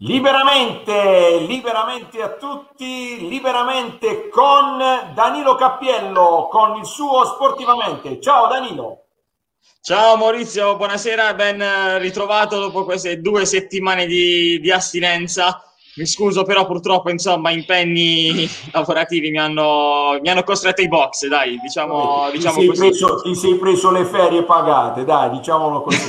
Liberamente, liberamente a tutti, liberamente con Danilo Cappiello, con il suo Sportivamente. Ciao Danilo. Ciao Maurizio, buonasera, ben ritrovato dopo queste due settimane di, di astinenza. Mi scuso, però purtroppo, insomma, impegni lavorativi mi hanno, mi hanno costretto ai box, dai, diciamo, ti diciamo sei così. Preso, ti sei preso le ferie pagate, dai, diciamolo così.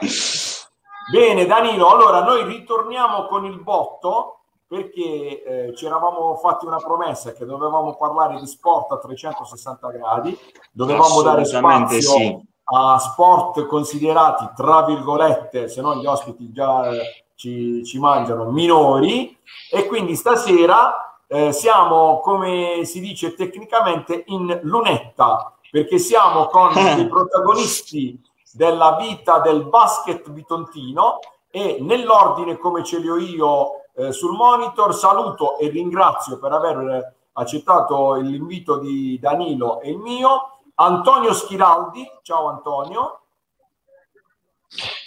Bene, Danilo, allora noi ritorniamo con il botto perché eh, ci eravamo fatti una promessa che dovevamo parlare di sport a 360 gradi, dovevamo dare spazio sì. a sport considerati, tra virgolette, se no gli ospiti già eh, ci, ci, mangiano, minori, e quindi stasera eh, siamo, come si dice tecnicamente, in lunetta, perché siamo con i protagonisti della vita del basket bitontino e nell'ordine come ce li ho io eh, sul monitor saluto e ringrazio per aver accettato l'invito di Danilo e il mio. Antonio Schiraldi ciao Antonio.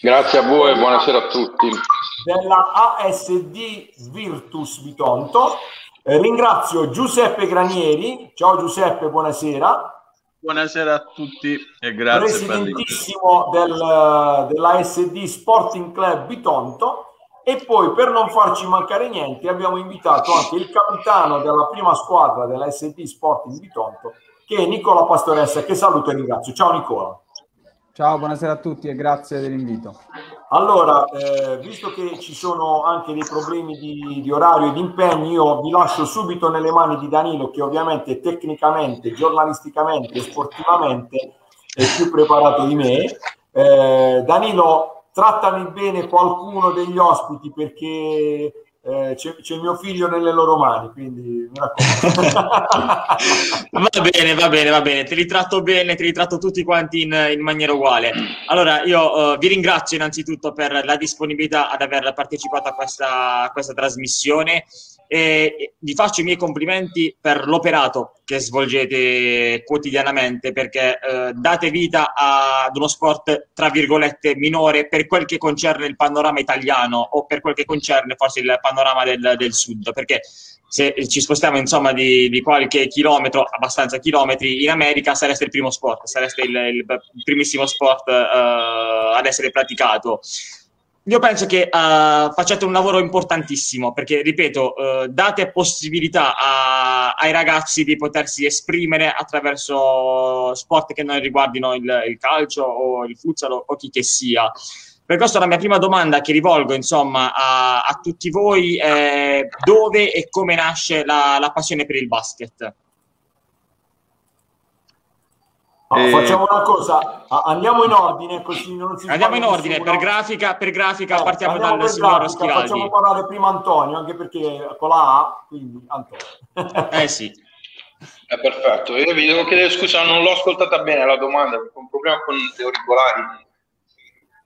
Grazie a voi e buonasera a tutti. Della ASD Virtus Bitonto eh, ringrazio Giuseppe Granieri. Ciao Giuseppe buonasera Buonasera a tutti e grazie presidentissimo del, della SD Sporting Club Bitonto e poi per non farci mancare niente abbiamo invitato anche il capitano della prima squadra della SD Sporting Bitonto che è Nicola Pastoressa che saluto e ringrazio. Ciao Nicola. Ciao, buonasera a tutti e grazie dell'invito. Allora, eh, visto che ci sono anche dei problemi di, di, orario e di impegni, io vi lascio subito nelle mani di Danilo, che ovviamente tecnicamente, giornalisticamente e sportivamente è più preparato di me. Eh, Danilo, trattami bene qualcuno degli ospiti perché eh, c'è, c'è, mio figlio nelle loro mani, quindi mi raccomando. va bene, va bene, va bene, te li tratto bene, te li tratto tutti quanti in, in maniera uguale. Allora, io uh, vi ringrazio innanzitutto per la disponibilità ad aver partecipato a questa, a questa trasmissione e vi faccio i miei complimenti per l'operato che svolgete quotidianamente perché eh, date vita ad uno sport tra virgolette minore per quel che concerne il panorama italiano o per quel che concerne forse il panorama del, del sud. Perché se ci spostiamo insomma di, di, qualche chilometro, abbastanza chilometri in America sareste il primo sport, sareste il, il primissimo sport uh, ad essere praticato io penso che uh, facciate un lavoro importantissimo perché, ripeto, uh, date possibilità a, ai ragazzi di potersi esprimere attraverso sport che non riguardino il, il calcio o il futsal o, chi che sia. Per questo la mia prima domanda che rivolgo insomma, a, a tutti voi è dove e come nasce la, la passione per il basket? No, eh, facciamo una cosa, andiamo in ordine così non si Andiamo in ordine, per grafica, per grafica eh, partiamo dal signor Schiraldi. Facciamo parlare prima Antonio, anche perché con la A, quindi Antonio. eh sì. È perfetto, io vi devo chiedere scusa, non l'ho ascoltata bene la domanda, perché ho un problema con le auricolari.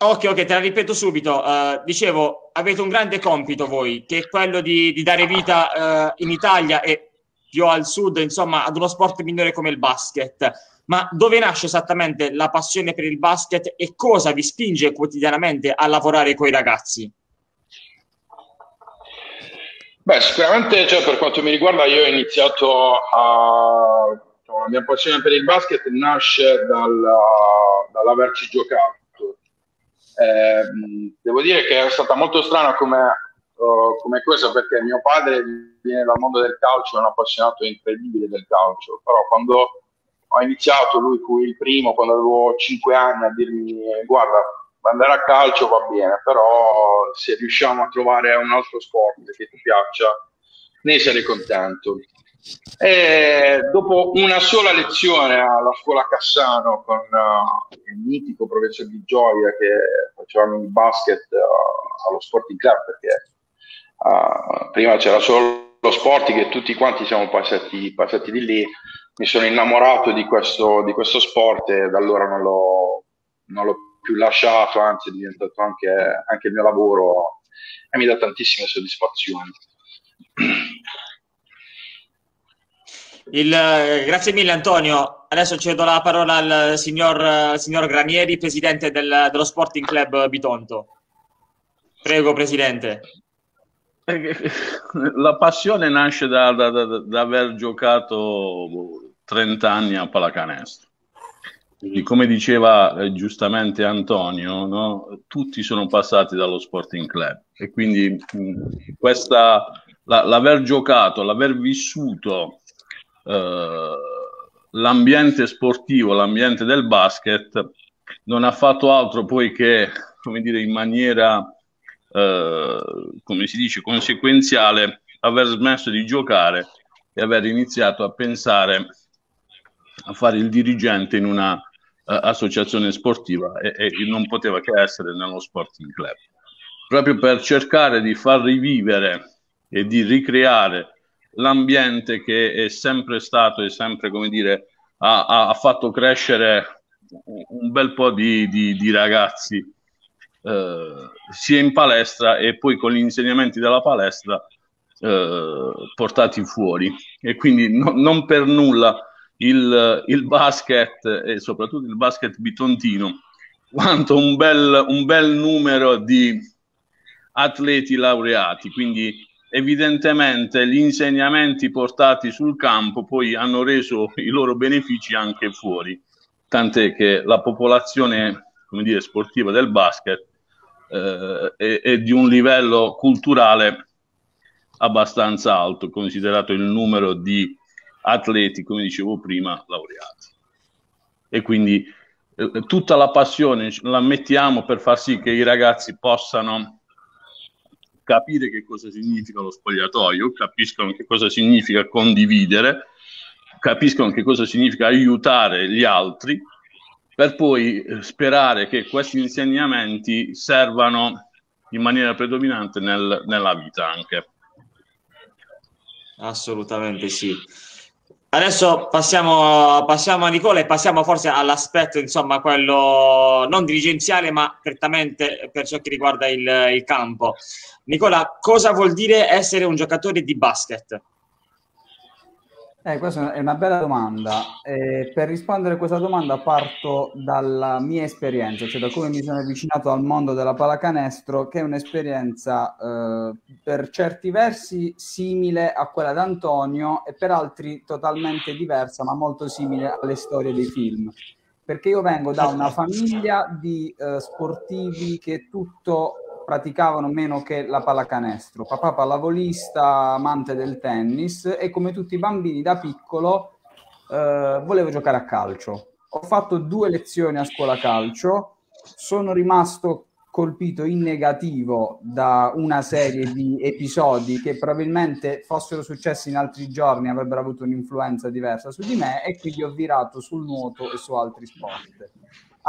Ok, ok, te la ripeto subito. Uh, dicevo, avete un grande compito voi, che è quello di, di dare vita uh, in Italia e più al sud, insomma, ad uno sport minore come il basket ma dove nasce esattamente la passione per il basket e cosa vi spinge quotidianamente a lavorare con i ragazzi? Beh, sicuramente cioè, per quanto mi riguarda io ho iniziato a... La mia passione per il basket nasce dal, dall'averci giocato. Eh, devo dire che è stata molto strana come, uh, come cosa perché mio padre viene dal mondo del calcio, è un appassionato incredibile del calcio, però quando ho iniziato, lui fu il primo quando avevo 5 anni a dirmi guarda, andare a calcio va bene, però se riusciamo a trovare un altro sport che ti piaccia, ne sarei contento. E dopo una sola lezione alla scuola Cassano con uh, il mitico professor Di Gioia che facevamo il basket uh, allo Sporting Club perché uh, prima c'era solo lo sport che tutti quanti siamo passati, passati di lì mi sono innamorato di questo, di questo sport e da allora non l'ho, non l'ho, più lasciato, anzi è diventato anche, anche il mio lavoro e mi dà tantissime soddisfazioni. Il, grazie mille Antonio. Adesso cedo la parola al signor, signor Granieri, presidente del, dello Sporting Club Bitonto. Prego, Presidente. La passione nasce da, da, da, da aver giocato 30 anni a pallacanestro. Quindi, come diceva eh, giustamente Antonio, no? tutti sono passati dallo Sporting Club e quindi mh, questa, la, l'aver giocato, l'aver vissuto eh, l'ambiente sportivo, l'ambiente del basket, non ha fatto altro poi che, come dire, in maniera, eh, come si dice, conseguenziale, aver smesso di giocare e aver iniziato a pensare a fare il dirigente in una uh, associazione sportiva e, e, non poteva che essere nello Sporting Club. Proprio per cercare di far rivivere e di ricreare l'ambiente che è sempre stato e sempre, come dire, ha, ha fatto crescere un bel po' di, di, di ragazzi eh, sia in palestra e poi con gli insegnamenti della palestra eh, portati fuori e quindi no, non per nulla il, il, basket e soprattutto il basket bitontino quanto un bel, un bel numero di atleti laureati. Quindi evidentemente gli insegnamenti portati sul campo poi hanno reso i loro benefici anche fuori, tant'è che la popolazione come dire, sportiva del basket eh, è, è, di un livello culturale abbastanza alto, considerato il numero di atleti, come dicevo prima, laureati. E quindi eh, tutta la passione la mettiamo per far sì che i ragazzi possano capire che cosa significa lo spogliatoio, capiscono che cosa significa condividere, capiscono che cosa significa aiutare gli altri, per poi eh, sperare che questi insegnamenti servano in maniera predominante nel, nella vita anche. Assolutamente sì. Adesso passiamo, passiamo, a Nicola e passiamo forse all'aspetto, insomma, quello non dirigenziale, ma prettamente per ciò che riguarda il, il campo. Nicola, cosa vuol dire essere un giocatore di basket? Eh, questa è una bella domanda. Eh, per rispondere a questa domanda parto dalla mia esperienza, cioè da come mi sono avvicinato al mondo della pallacanestro, che è un'esperienza eh, per certi versi simile a quella d'Antonio e per altri totalmente diversa, ma molto simile alle storie dei film. Perché io vengo da una famiglia di eh, sportivi che tutto praticavano meno che la pallacanestro. Papà pallavolista, amante del tennis e come tutti i bambini da piccolo eh, volevo giocare a calcio. Ho fatto due lezioni a scuola calcio, sono rimasto colpito in negativo da una serie di episodi che probabilmente fossero successi in altri giorni avrebbero avuto un'influenza diversa su di me e quindi ho virato sul nuoto e su altri sport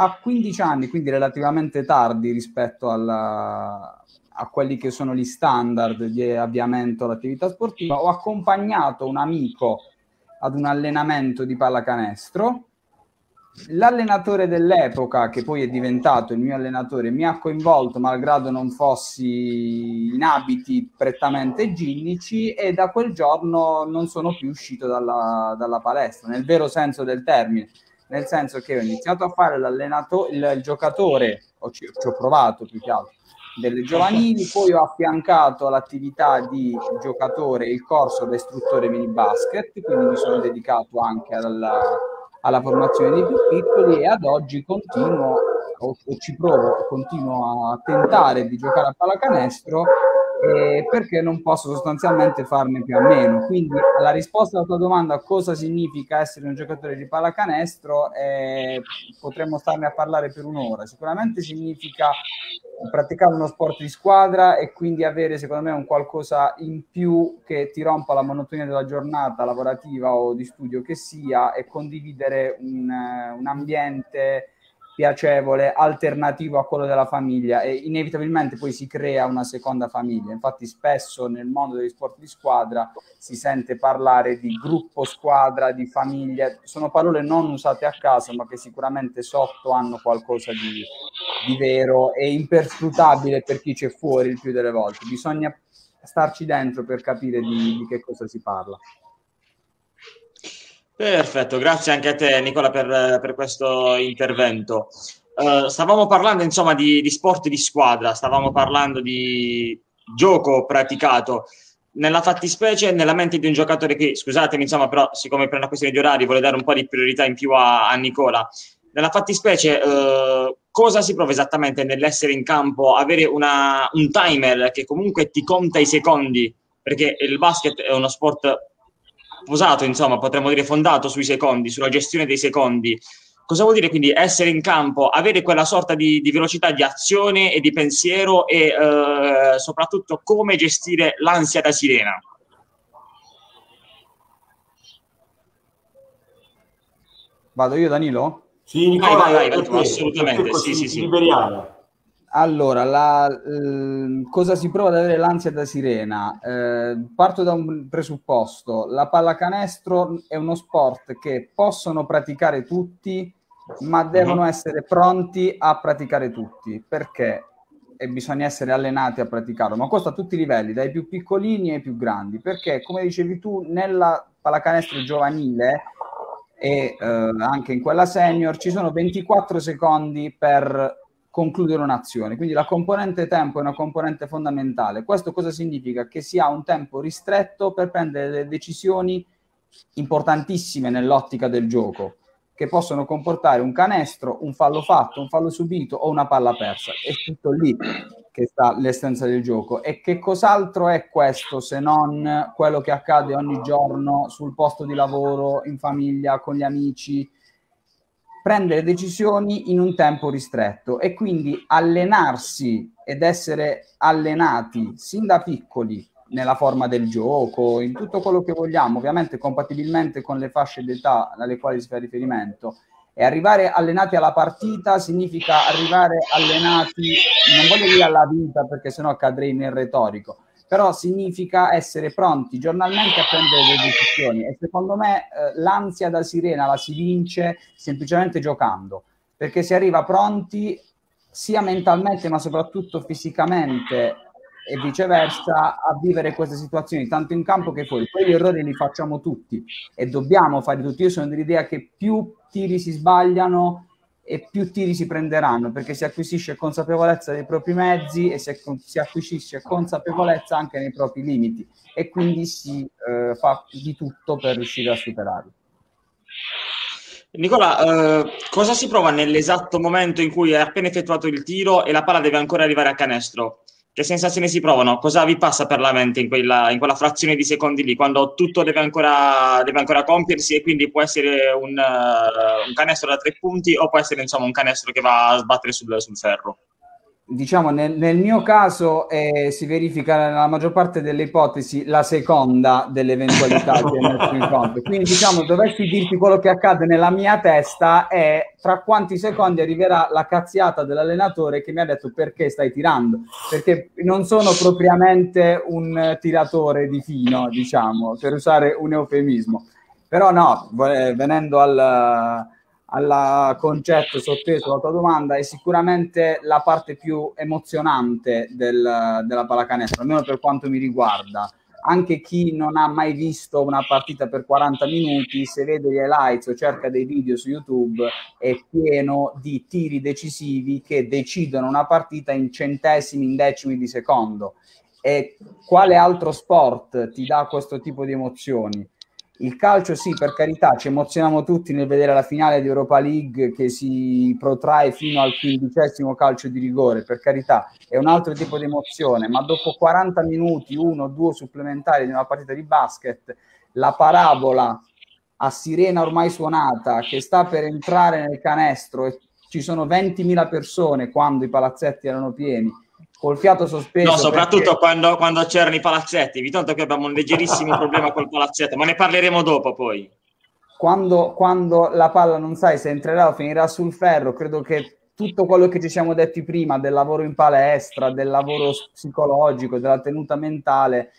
a 15 anni, quindi relativamente tardi rispetto alla, a quelli che sono gli standard di avviamento all'attività sportiva, ho accompagnato un amico ad un allenamento di pallacanestro. L'allenatore dell'epoca, che poi è diventato il mio allenatore, mi ha coinvolto malgrado non fossi in abiti prettamente ginnici e da quel giorno non sono più uscito dalla, dalla palestra, nel vero senso del termine nel senso che ho iniziato a fare l'allenatore, il, il giocatore, ho, ci, ci ho provato più che altro, delle giovanili, poi ho affiancato all'attività di giocatore il corso da istruttore mini basket, quindi mi sono dedicato anche alla, alla formazione dei più piccoli e ad oggi continuo o, o ci provo, continuo a tentare di giocare a pallacanestro eh, perché non posso sostanzialmente farne più a meno. Quindi la risposta alla tua domanda cosa significa essere un giocatore di pallacanestro eh, potremmo starne a parlare per un'ora. Sicuramente significa praticare uno sport di squadra e quindi avere secondo me un qualcosa in più che ti rompa la monotonia della giornata lavorativa o di studio che sia e condividere un, un ambiente piacevole, alternativo a quello della famiglia e inevitabilmente poi si crea una seconda famiglia. Infatti spesso nel mondo degli sport di squadra si sente parlare di gruppo squadra, di famiglia, sono parole non usate a caso ma che sicuramente sotto hanno qualcosa di, di vero e imperscrutabile per chi c'è fuori il più delle volte. Bisogna starci dentro per capire di, di che cosa si parla. Perfetto, grazie anche a te Nicola per, per questo intervento. uh, stavamo parlando insomma di, di, sport di squadra, stavamo parlando di gioco praticato. Nella fattispecie, nella mente di un giocatore qui, scusatemi, insomma, però, siccome per una questione di orari, voglio dare un po' di priorità in più a, a Nicola. Nella fattispecie, uh, cosa si prova esattamente nell'essere in campo? Avere una, un timer che comunque ti conta i secondi, perché il basket è uno sport posato, insomma, potremmo dire fondato sui secondi, sulla gestione dei secondi. Cosa vuol dire quindi essere in campo, avere quella sorta di, di velocità di azione e di pensiero e eh, soprattutto come gestire l'ansia da sirena? Vado io Danilo? Sì, Nicola, vai, vai, vai, vai assolutamente, sì, sì, sì. Liberiana. Allora, la, eh, cosa si prova ad avere l'ansia da sirena? Eh, parto da un presupposto, la pallacanestro è uno sport che possono praticare tutti, ma devono essere pronti a praticare tutti, perché? E bisogna essere allenati a praticarlo, ma questo a tutti i livelli, dai più piccolini ai più grandi, perché come dicevi tu, nella pallacanestro giovanile e eh, anche in quella senior ci sono 24 secondi per concludere un'azione. Quindi la componente tempo è una componente fondamentale. Questo cosa significa? Che si ha un tempo ristretto per prendere delle decisioni importantissime nell'ottica del gioco, che possono comportare un canestro, un fallo fatto, un fallo subito o una palla persa. È tutto lì che sta l'essenza del gioco. E che cos'altro è questo se non quello che accade ogni giorno sul posto di lavoro, in famiglia, con gli amici, prendere decisioni in un tempo ristretto e quindi allenarsi ed essere allenati sin da piccoli nella forma del gioco, in tutto quello che vogliamo, ovviamente compatibilmente con le fasce d'età alle quali si fa riferimento. E arrivare allenati alla partita significa arrivare allenati, non voglio dire alla vita perché sennò cadrei nel retorico, però significa essere pronti giornalmente a prendere delle decisioni e secondo me eh, l'ansia da sirena la si vince semplicemente giocando, perché si arriva pronti sia mentalmente ma soprattutto fisicamente e viceversa a vivere queste situazioni tanto in campo che fuori. Poi gli errori li facciamo tutti e dobbiamo fare tutti. Io sono dell'idea che più tiri si sbagliano e più tiri si prenderanno perché si acquisisce consapevolezza dei propri mezzi e si, si acquisisce consapevolezza anche nei propri limiti e quindi si eh, fa di tutto per riuscire a superarli. Nicola, eh, cosa si prova nell'esatto momento in cui hai appena effettuato il tiro e la palla deve ancora arrivare a canestro? Che sensazioni si provano? Cosa vi passa per la mente in quella, in quella frazione di secondi lì, quando tutto deve ancora, deve ancora compiersi e quindi può essere un, uh, un, canestro da tre punti o può essere insomma, un canestro che va a sbattere sul, sul ferro? Diciamo nel, nel, mio caso eh, si verifica nella maggior parte delle ipotesi la seconda delle eventualità che messo in conto. Quindi diciamo dovessi dirti quello che accade nella mia testa è fra quanti secondi arriverà la cazziata dell'allenatore che mi ha detto perché stai tirando, perché non sono propriamente un tiratore di fino, diciamo, per usare un eufemismo. Però no, venendo al al concetto sotteso alla tua domanda è sicuramente la parte più emozionante del, della pallacanestro, almeno per quanto mi riguarda. Anche chi non ha mai visto una partita per 40 minuti, se vede gli highlights o cerca dei video su YouTube, è pieno di tiri decisivi che decidono una partita in centesimi, in decimi di secondo. E quale altro sport ti dà questo tipo di emozioni? Il calcio sì, per carità, ci emozioniamo tutti nel vedere la finale di Europa League che si protrae fino al quindicesimo calcio di rigore, per carità, è un altro tipo di emozione, ma dopo 40 minuti, uno o due supplementari di una partita di basket, la parabola a sirena ormai suonata che sta per entrare nel canestro e ci sono 20.000 persone quando i palazzetti erano pieni col fiato sospeso. No, soprattutto perché... quando, quando, c'erano i palazzetti. Vi tanto che abbiamo un leggerissimo problema col palazzetto, ma ne parleremo dopo poi. Quando, quando la palla non sai se entrerà o finirà sul ferro, credo che tutto quello che ci siamo detti prima del lavoro in palestra, del lavoro psicologico, della tenuta mentale,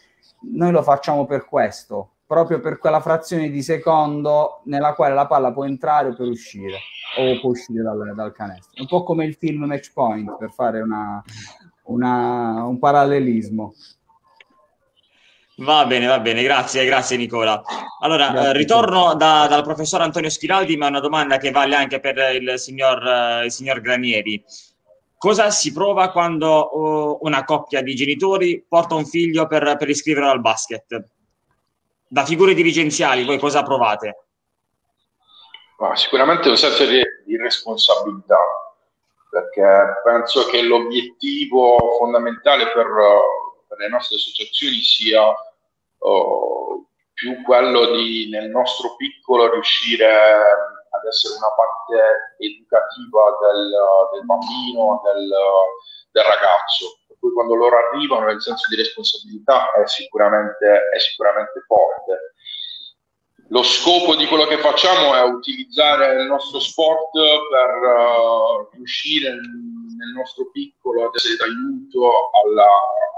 noi lo facciamo per questo, proprio per quella frazione di secondo nella quale la palla può entrare o per uscire o può uscire dal, dal canestro. Un po' come il film Match Point per fare una, una, un parallelismo. Va bene, va bene, grazie, grazie Nicola. Allora, eh, ritorno da, dal professor Antonio Schiraldi, ma una domanda che vale anche per il signor, uh, il signor Granieri. Cosa si prova quando uh, una coppia di genitori porta un figlio per, per iscriverlo al basket? Da figure dirigenziali, voi cosa provate? Ma sicuramente un senso di, di responsabilità, perché penso che l'obiettivo fondamentale per, per le nostre associazioni sia oh, più quello di nel nostro piccolo riuscire ad essere una parte educativa del, del bambino, del, del, ragazzo. Per cui quando loro arrivano il senso di responsabilità è sicuramente, è sicuramente forte. Lo scopo di quello che facciamo è utilizzare il nostro sport per uh, riuscire nel nostro piccolo ad essere d'aiuto alla,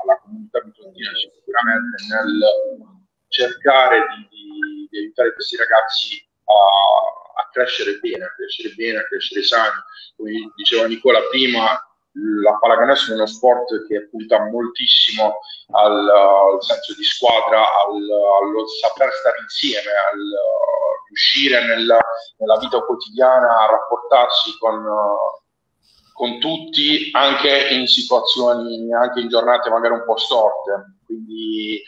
alla comunità bitontina, sicuramente nel cercare di, di, di aiutare questi ragazzi a, a, crescere bene, a crescere bene, a crescere sani. Come diceva Nicola prima, la pallacanestro è uno sport che punta moltissimo al, al senso di squadra, al, allo saper stare insieme, al uh, riuscire nella, nella, vita quotidiana a rapportarsi con, uh, con tutti, anche in situazioni, anche in giornate magari un po' storte. Quindi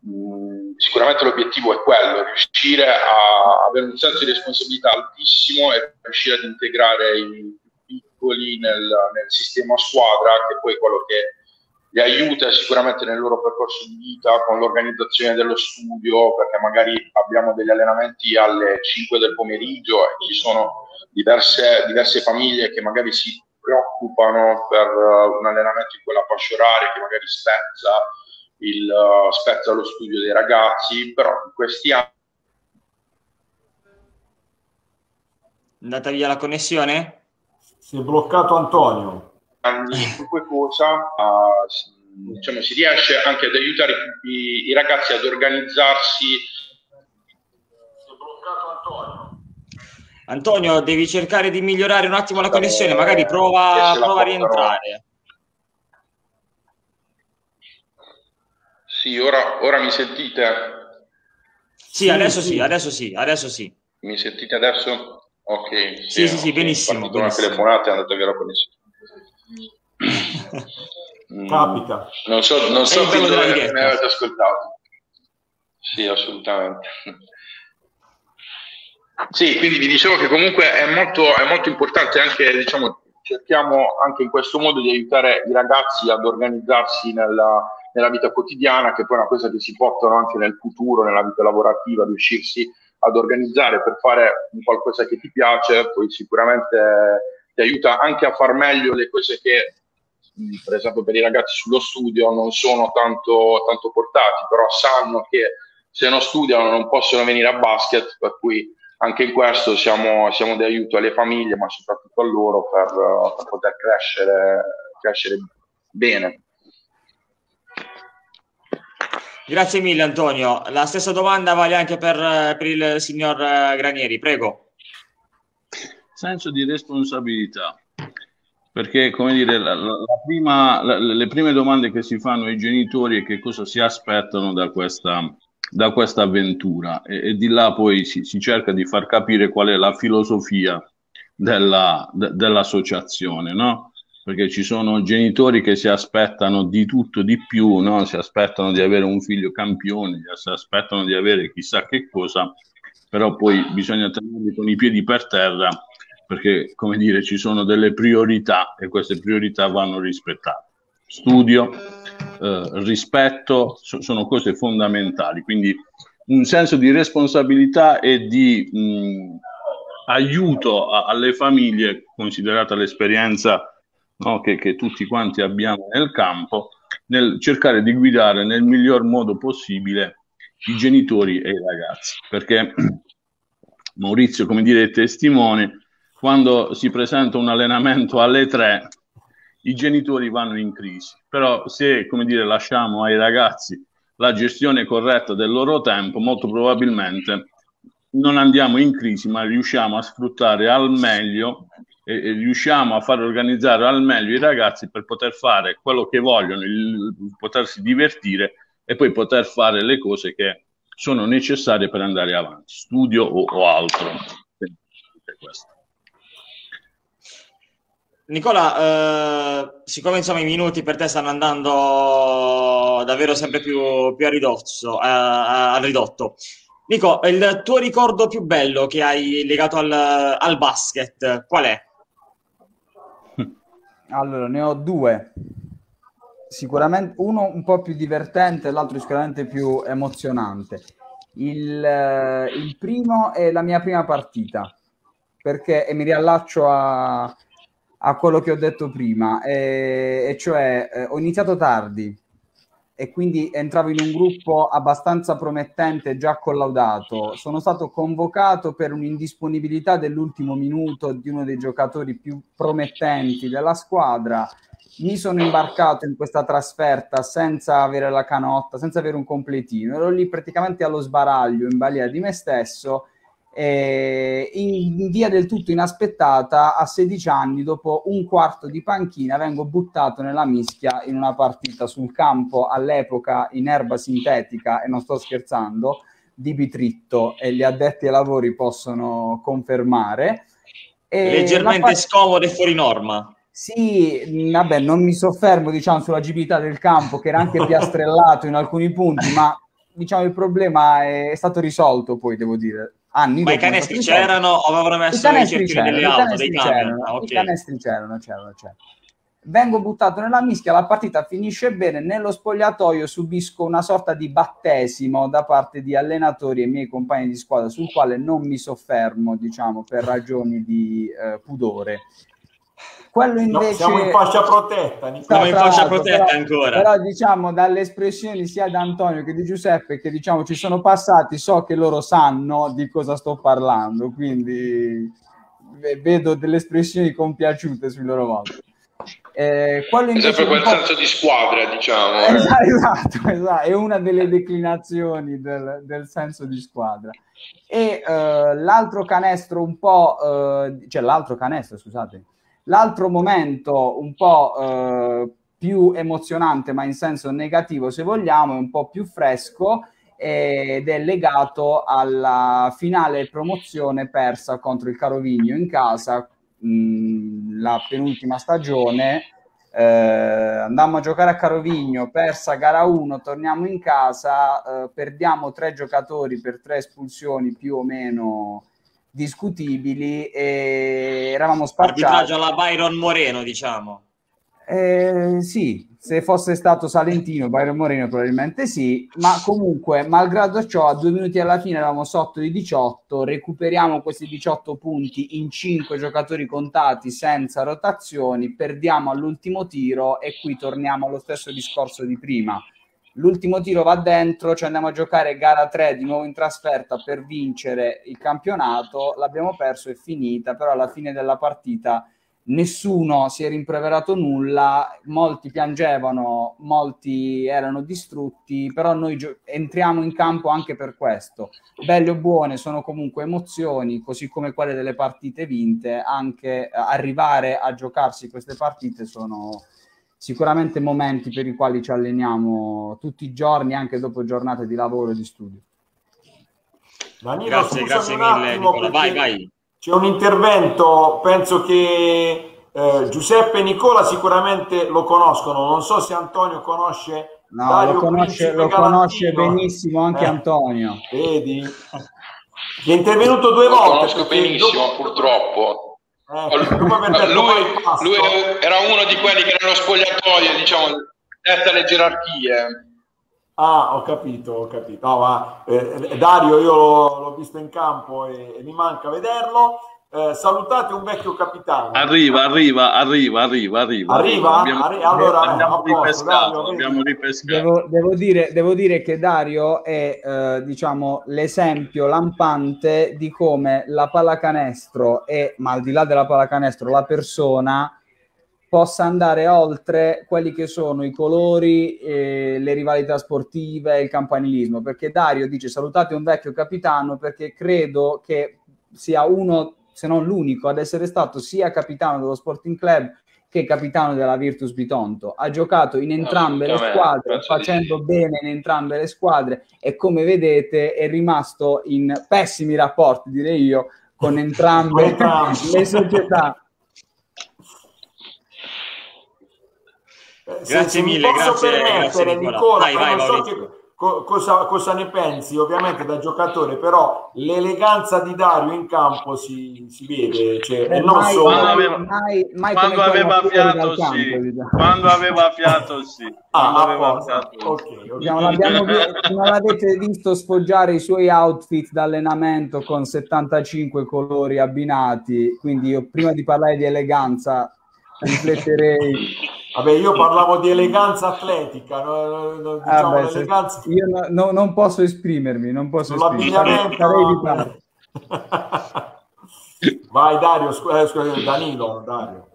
mh, sicuramente l'obiettivo è quello, riuscire a avere un senso di responsabilità altissimo e riuscire ad integrare i piccoli nel, nel sistema squadra, che poi è quello che li aiuta sicuramente nel loro percorso di vita con l'organizzazione dello studio, perché magari abbiamo degli allenamenti alle 5 del pomeriggio e ci sono diverse, diverse famiglie che magari si preoccupano per uh, un allenamento in quella fascia oraria che magari spezza, il, uh, spezza lo studio dei ragazzi, però in questi anni... Andata via la connessione? Si è bloccato Antonio. Qualunque cosa, uh, diciamo, si riesce anche ad aiutare i, i ragazzi ad organizzarsi. Si è bloccato Antonio. Antonio, devi cercare di migliorare un attimo la connessione, magari prova, prova a rientrare. Sì, ora, ora mi sentite? Sì, adesso sì, adesso sì, adesso sì. Mi sentite adesso? Ok, sì, sì, sì, sì benissimo. Ho una telefonata e è andata via la connessione. Capita. Non so, non so fin dove me ne avete ascoltato. Sì, assolutamente. Sì, quindi vi dicevo che comunque è molto, è molto importante anche, diciamo, cerchiamo anche in questo modo di aiutare i ragazzi ad organizzarsi nella, nella vita quotidiana, che poi è una cosa che si portano anche nel futuro, nella vita lavorativa, riuscirsi ad organizzare per fare qualcosa che ti piace, poi sicuramente ti aiuta anche a far meglio le cose che, per esempio per i ragazzi sullo studio, non sono tanto, tanto portati, però sanno che se non studiano non possono venire a basket, per cui anche in questo siamo, siamo di aiuto alle famiglie, ma soprattutto a loro per, per poter crescere, crescere bene. Grazie mille Antonio. La stessa domanda vale anche per, per il signor eh, Granieri, prego. Senso di responsabilità, perché come dire, la, la prima, la, le prime domande che si fanno ai genitori è che cosa si aspettano da questa, da questa avventura e, e, di là poi si, si, cerca di far capire qual è la filosofia della, de, dell'associazione, no? Perché ci sono genitori che si aspettano di tutto di più, no? si aspettano di avere un figlio campione, si aspettano di avere chissà che cosa, però poi bisogna tenerli con i piedi per terra perché, come dire, ci sono delle priorità e queste priorità vanno rispettate. Studio, eh, rispetto, so, sono cose fondamentali, quindi un senso di responsabilità e di mh, aiuto a, alle famiglie, considerata l'esperienza no, che, che tutti quanti abbiamo nel campo, nel cercare di guidare nel miglior modo possibile i genitori e i ragazzi, perché Maurizio, come dire, è testimone, quando si presenta un allenamento alle tre, i genitori vanno in crisi, però se, come dire, lasciamo ai ragazzi la gestione corretta del loro tempo, molto probabilmente non andiamo in crisi, ma riusciamo a sfruttare al meglio e, e, riusciamo a far organizzare al meglio i ragazzi per poter fare quello che vogliono, il, potersi divertire e poi poter fare le cose che sono necessarie per andare avanti, studio o, o altro. Nicola, eh, siccome insomma i minuti per te stanno andando davvero sempre più, più a, ridosso, a, a, ridotto, Nico, il tuo ricordo più bello che hai legato al, al basket, qual è? Allora, ne ho due. Sicuramente uno un po' più divertente, l'altro sicuramente più emozionante. Il, eh, il primo è la mia prima partita, perché mi riallaccio a, a quello che ho detto prima, e, e cioè eh, ho iniziato tardi e quindi entravo in un gruppo abbastanza promettente, già collaudato. Sono stato convocato per un'indisponibilità dell'ultimo minuto di uno dei giocatori più promettenti della squadra. Mi sono imbarcato in questa trasferta senza avere la canotta, senza avere un completino. Ero lì praticamente allo sbaraglio, in balia di me stesso eh, in via del tutto inaspettata a 16 anni dopo un quarto di panchina vengo buttato nella mischia in una partita sul campo all'epoca in erba sintetica e non sto scherzando di Bitritto e gli addetti ai lavori possono confermare. E leggermente part... scomodo e fuori norma. Sì, vabbè, non mi soffermo diciamo sull'agibilità del campo che era anche piastrellato in alcuni punti, ma diciamo il problema è stato risolto poi devo dire anni Ma i canestri c'erano o avevano messo i cerchi delle auto, dei camion? Ah, okay. I canestri c'erano, c'erano, c'erano. Vengo buttato nella mischia, la partita finisce bene, nello spogliatoio subisco una sorta di battesimo da parte di allenatori e miei compagni di squadra sul quale non mi soffermo, diciamo, per ragioni di eh, pudore. Quello invece... No, siamo in fascia protetta. Siamo in fascia protetta però, ancora. Però diciamo dalle espressioni sia di Antonio che di Giuseppe che diciamo ci sono passati, so che loro sanno di cosa sto parlando, quindi vedo delle espressioni compiaciute sui loro volti. Eh, quello sempre quel senso di squadra, diciamo. Eh. Esatto, esatto, esatto, è una delle declinazioni del, del senso di squadra. E eh, l'altro canestro un po', eh, cioè l'altro canestro, scusate, L'altro momento un po' eh, più emozionante, ma in senso negativo se vogliamo, è un po' più fresco ed è legato alla finale promozione persa contro il Carovigno in casa, mh, la penultima stagione. Eh, andammo a giocare a Carovigno, persa gara 1, torniamo in casa, eh, perdiamo tre giocatori per tre espulsioni più o meno discutibili e eravamo spacciati. Arbitraggio alla Byron Moreno, diciamo. Eh, sì, se fosse stato Salentino, Byron Moreno probabilmente sì, ma comunque, malgrado ciò, a due minuti alla fine eravamo sotto di 18, recuperiamo questi 18 punti in 5 giocatori contati senza rotazioni, perdiamo all'ultimo tiro e qui torniamo allo stesso discorso di prima l'ultimo tiro va dentro, ci andiamo a giocare gara 3 di nuovo in trasferta per vincere il campionato, l'abbiamo perso e finita, però alla fine della partita nessuno si è rimproverato nulla, molti piangevano, molti erano distrutti, però noi gio- entriamo in campo anche per questo. Belle o buone sono comunque emozioni, così come quelle delle partite vinte, anche arrivare a giocarsi queste partite sono sicuramente momenti per i quali ci alleniamo tutti i giorni, anche dopo giornate di lavoro e di studio. Danilo, grazie, grazie mille, Nicola. Vai, vai. C'è un intervento, penso che eh, Giuseppe e Nicola sicuramente lo conoscono, non so se Antonio conosce. No, Dario lo conosce, lo conosce benissimo anche eh, Antonio. Vedi? Che è intervenuto due volte. Lo conosco benissimo, dopo... purtroppo. Eh, lui, lui, era uno di quelli che nello spogliatoio, diciamo, detta le gerarchie. Ah, ho capito, ho capito. No, ma, eh, Dario, io l'ho, l'ho, visto in campo e, e mi manca vederlo. Eh, salutate un vecchio capitano. Arriva, arriva, arriva, arriva, arriva. Arriva? Abbiamo, Arri- allora, abbiamo, ripescato, abbiamo ripescato. Devo, devo, dire, devo, dire, che Dario è eh, diciamo, l'esempio lampante di come la pallacanestro e, ma al di là della pallacanestro, la persona possa andare oltre quelli che sono i colori, eh, le rivalità sportive, il campanilismo, perché Dario dice salutate un vecchio capitano perché credo che sia uno se non l'unico, ad essere stato sia capitano dello Sporting Club che capitano della Virtus Bitonto. Ha giocato in entrambe le squadre, facendo bene in entrambe le squadre e come vedete è rimasto in pessimi rapporti, direi io, con entrambe le società. Grazie mille, grazie, grazie Nicola. Vai, vai, so che, co, cosa, cosa, ne pensi ovviamente da giocatore, però l'eleganza di Dario in campo si, si vede. Cioè, eh, non mai, solo... quando aveva, mai, mai quando aveva fiato, campo, sì. Diciamo. Quando aveva fiato, sì. Ah, aveva fiato. Okay, okay. Diciamo, non l'avete visto sfoggiare i suoi outfit d'allenamento con 75 colori abbinati, quindi io prima di parlare di eleganza rifletterei Vabbè, io parlavo di eleganza atletica, no, no, diciamo ah, eleganza... Io no, non posso esprimermi, non posso esprimermi. Vai Dario, scusa, eh, scusa, Danilo, Dario.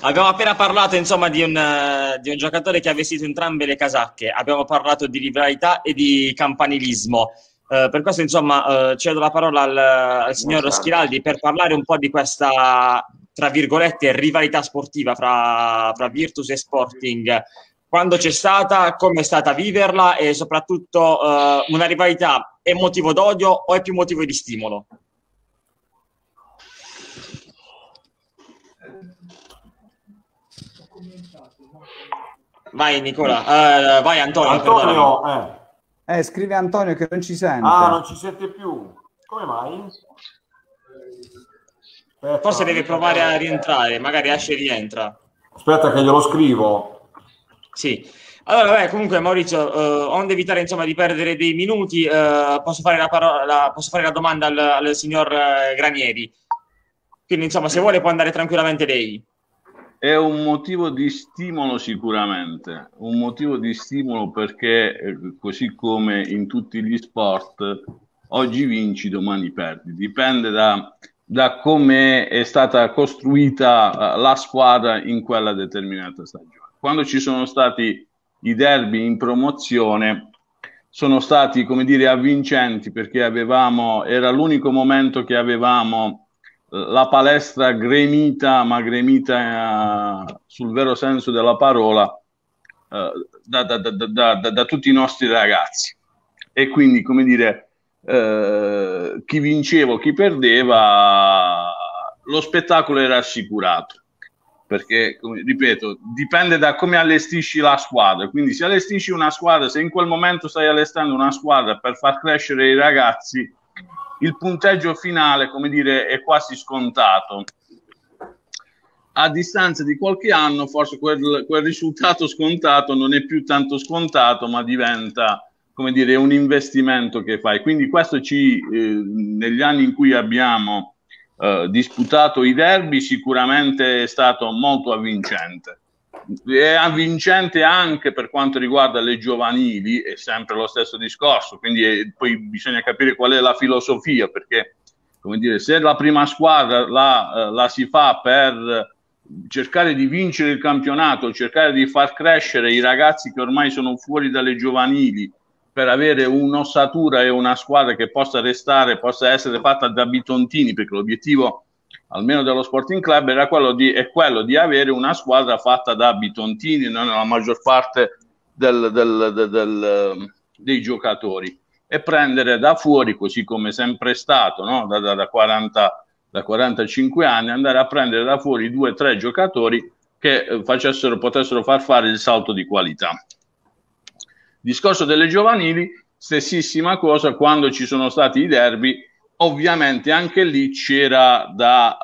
Abbiamo appena parlato insomma di un, uh, di un, giocatore che ha vestito entrambe le casacche, abbiamo parlato di rivalità e di campanilismo. Uh, per questo insomma uh, cedo la parola al, al signor Schiraldi per parlare un po' di questa tra virgolette, rivalità sportiva fra, fra Virtus e Sporting. Quando c'è stata, come è stata viverla e soprattutto eh, una rivalità è motivo d'odio o è più motivo di stimolo? Vai Nicola, uh, vai Antonio. Antonio eh. Eh, scrive Antonio che non ci sente. Ah, non ci sente più. Come mai? Aspetta, Forse deve provare a rientrare, magari esce e rientra. Aspetta che glielo scrivo. Sì. Allora, beh, comunque Maurizio, uh, onde evitare insomma, di perdere dei minuti, uh, posso, fare la parola, posso, fare la domanda al, al signor uh, Granieri. Quindi, insomma, se vuole può andare tranquillamente lei. È un motivo di stimolo sicuramente, un motivo di stimolo perché così come in tutti gli sport, oggi vinci, domani perdi. Dipende da da come è stata costruita uh, la squadra in quella determinata stagione. Quando ci sono stati i derby in promozione, sono stati, come dire, avvincenti perché avevamo, era l'unico momento che avevamo uh, la palestra gremita, ma gremita uh, sul vero senso della parola, da, da, da, da tutti i nostri ragazzi. E quindi, come dire, eh, chi vinceva o chi perdeva, lo spettacolo era assicurato. Perché, ripeto, dipende da come allestisci la squadra. Quindi, se allestisci una squadra, se in quel momento stai allestendo una squadra per far crescere i ragazzi, il punteggio finale, come dire, è quasi scontato. A distanza di qualche anno, forse quel, quel risultato scontato non è più tanto scontato, ma diventa come dire, un investimento che fai. Quindi questo ci, eh, negli anni in cui abbiamo eh, disputato i derby, sicuramente è stato molto avvincente. È avvincente anche per quanto riguarda le giovanili, è sempre lo stesso discorso, quindi è, poi bisogna capire qual è la filosofia, perché come dire, se la prima squadra la, eh, la si fa per cercare di vincere il campionato, cercare di far crescere i ragazzi che ormai sono fuori dalle giovanili, per avere un'ossatura e una squadra che possa restare, possa essere fatta da bitontini, perché l'obiettivo almeno dello Sporting Club era quello di, è quello di avere una squadra fatta da bitontini, non la maggior parte del, del, del, dei giocatori, e prendere da fuori, così come sempre è stato, no? da, da, da, 40, da 45 anni, andare a prendere da fuori due o tre giocatori che eh, facessero, potessero far fare il salto di qualità. Discorso delle giovanili, stessissima cosa quando ci sono stati i derby, ovviamente anche lì c'era da,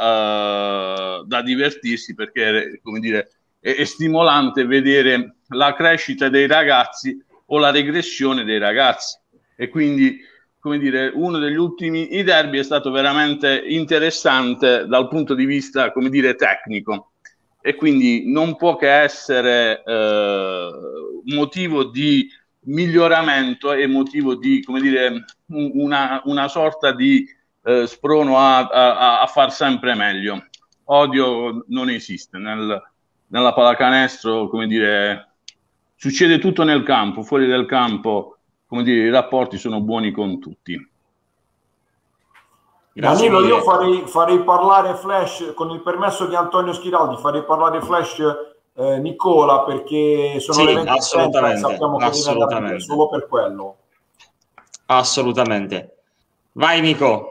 uh, da divertirsi perché come dire, è, è, stimolante vedere la crescita dei ragazzi o la regressione dei ragazzi. E quindi come dire, uno degli ultimi i derby è stato veramente interessante dal punto di vista come dire tecnico. E quindi non può che essere eh, motivo di miglioramento e motivo di, come dire, una, una sorta di eh, sprono a, a, a, far sempre meglio. Odio non esiste nel, nella pallacanestro, come dire, succede tutto nel campo, fuori del campo, come dire, i rapporti sono buoni con tutti. Grazie Danilo, io farei, farei, parlare Flash, con il permesso di Antonio Schiraldi, farei parlare Flash eh, Nicola perché sono sì, le 20 assolutamente, sappiamo che assolutamente. solo per quello. Assolutamente. Vai Nico.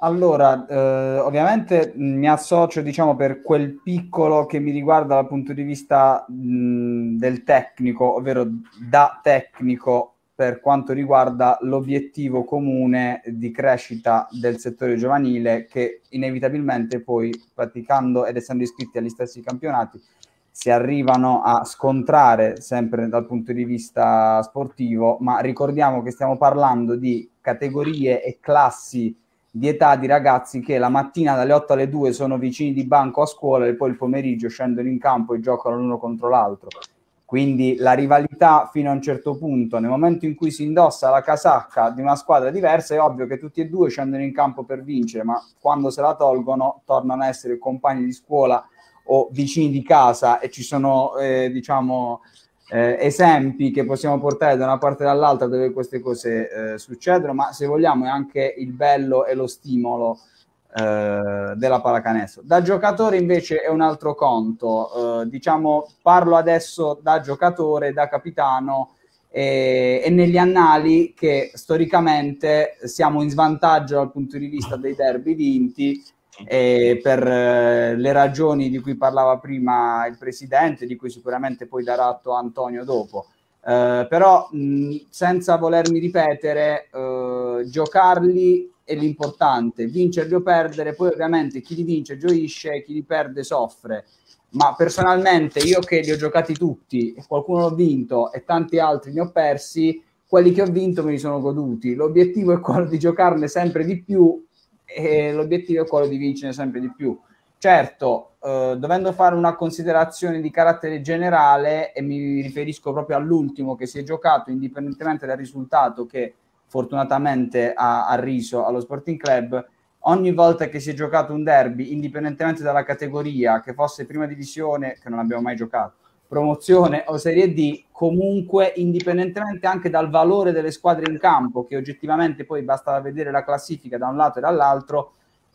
Allora, eh, ovviamente mi associo, diciamo, per quel piccolo che mi riguarda dal punto di vista mh, del tecnico, ovvero da tecnico per quanto riguarda l'obiettivo comune di crescita del settore giovanile che inevitabilmente poi praticando ed essendo iscritti agli stessi campionati si arrivano a scontrare sempre dal punto di vista sportivo, ma ricordiamo che stiamo parlando di categorie e classi di età di ragazzi che la mattina dalle 8 alle 2 sono vicini di banco a scuola e poi il pomeriggio scendono in campo e giocano l'uno contro l'altro. Quindi la rivalità fino a un certo punto, nel momento in cui si indossa la casacca di una squadra diversa, è ovvio che tutti e due scendono in campo per vincere, ma quando se la tolgono tornano a essere compagni di scuola o vicini di casa e ci sono, eh, diciamo, eh, esempi che possiamo portare da una parte e dall'altra dove queste cose eh, succedono, ma se vogliamo è anche il bello e lo stimolo eh, della pallacanestro. Da giocatore invece è un altro conto, eh, diciamo parlo adesso da giocatore, da capitano e, e negli annali che storicamente siamo in svantaggio dal punto di vista dei derby vinti e per eh, le ragioni di cui parlava prima il presidente, di cui sicuramente poi darà atto Antonio dopo. Uh, però mh, senza volermi ripetere, uh, giocarli è l'importante, vincerli o perdere, poi ovviamente chi li vince gioisce, chi li perde soffre. Ma personalmente io che li ho giocati tutti, qualcuno l'ho vinto e tanti altri ne ho persi, quelli che ho vinto me li sono goduti. L'obiettivo è quello di giocarne sempre di più e l'obiettivo è quello di vincere sempre di più. Certo, eh, dovendo fare una considerazione di carattere generale, e mi riferisco proprio all'ultimo che si è giocato, indipendentemente dal risultato che fortunatamente ha, ha riso allo Sporting Club, ogni volta che si è giocato un derby, indipendentemente dalla categoria, che fosse prima divisione, che non abbiamo mai giocato, promozione o Serie D, comunque indipendentemente anche dal valore delle squadre in campo, che oggettivamente poi basta vedere la classifica da un lato e dall'altro,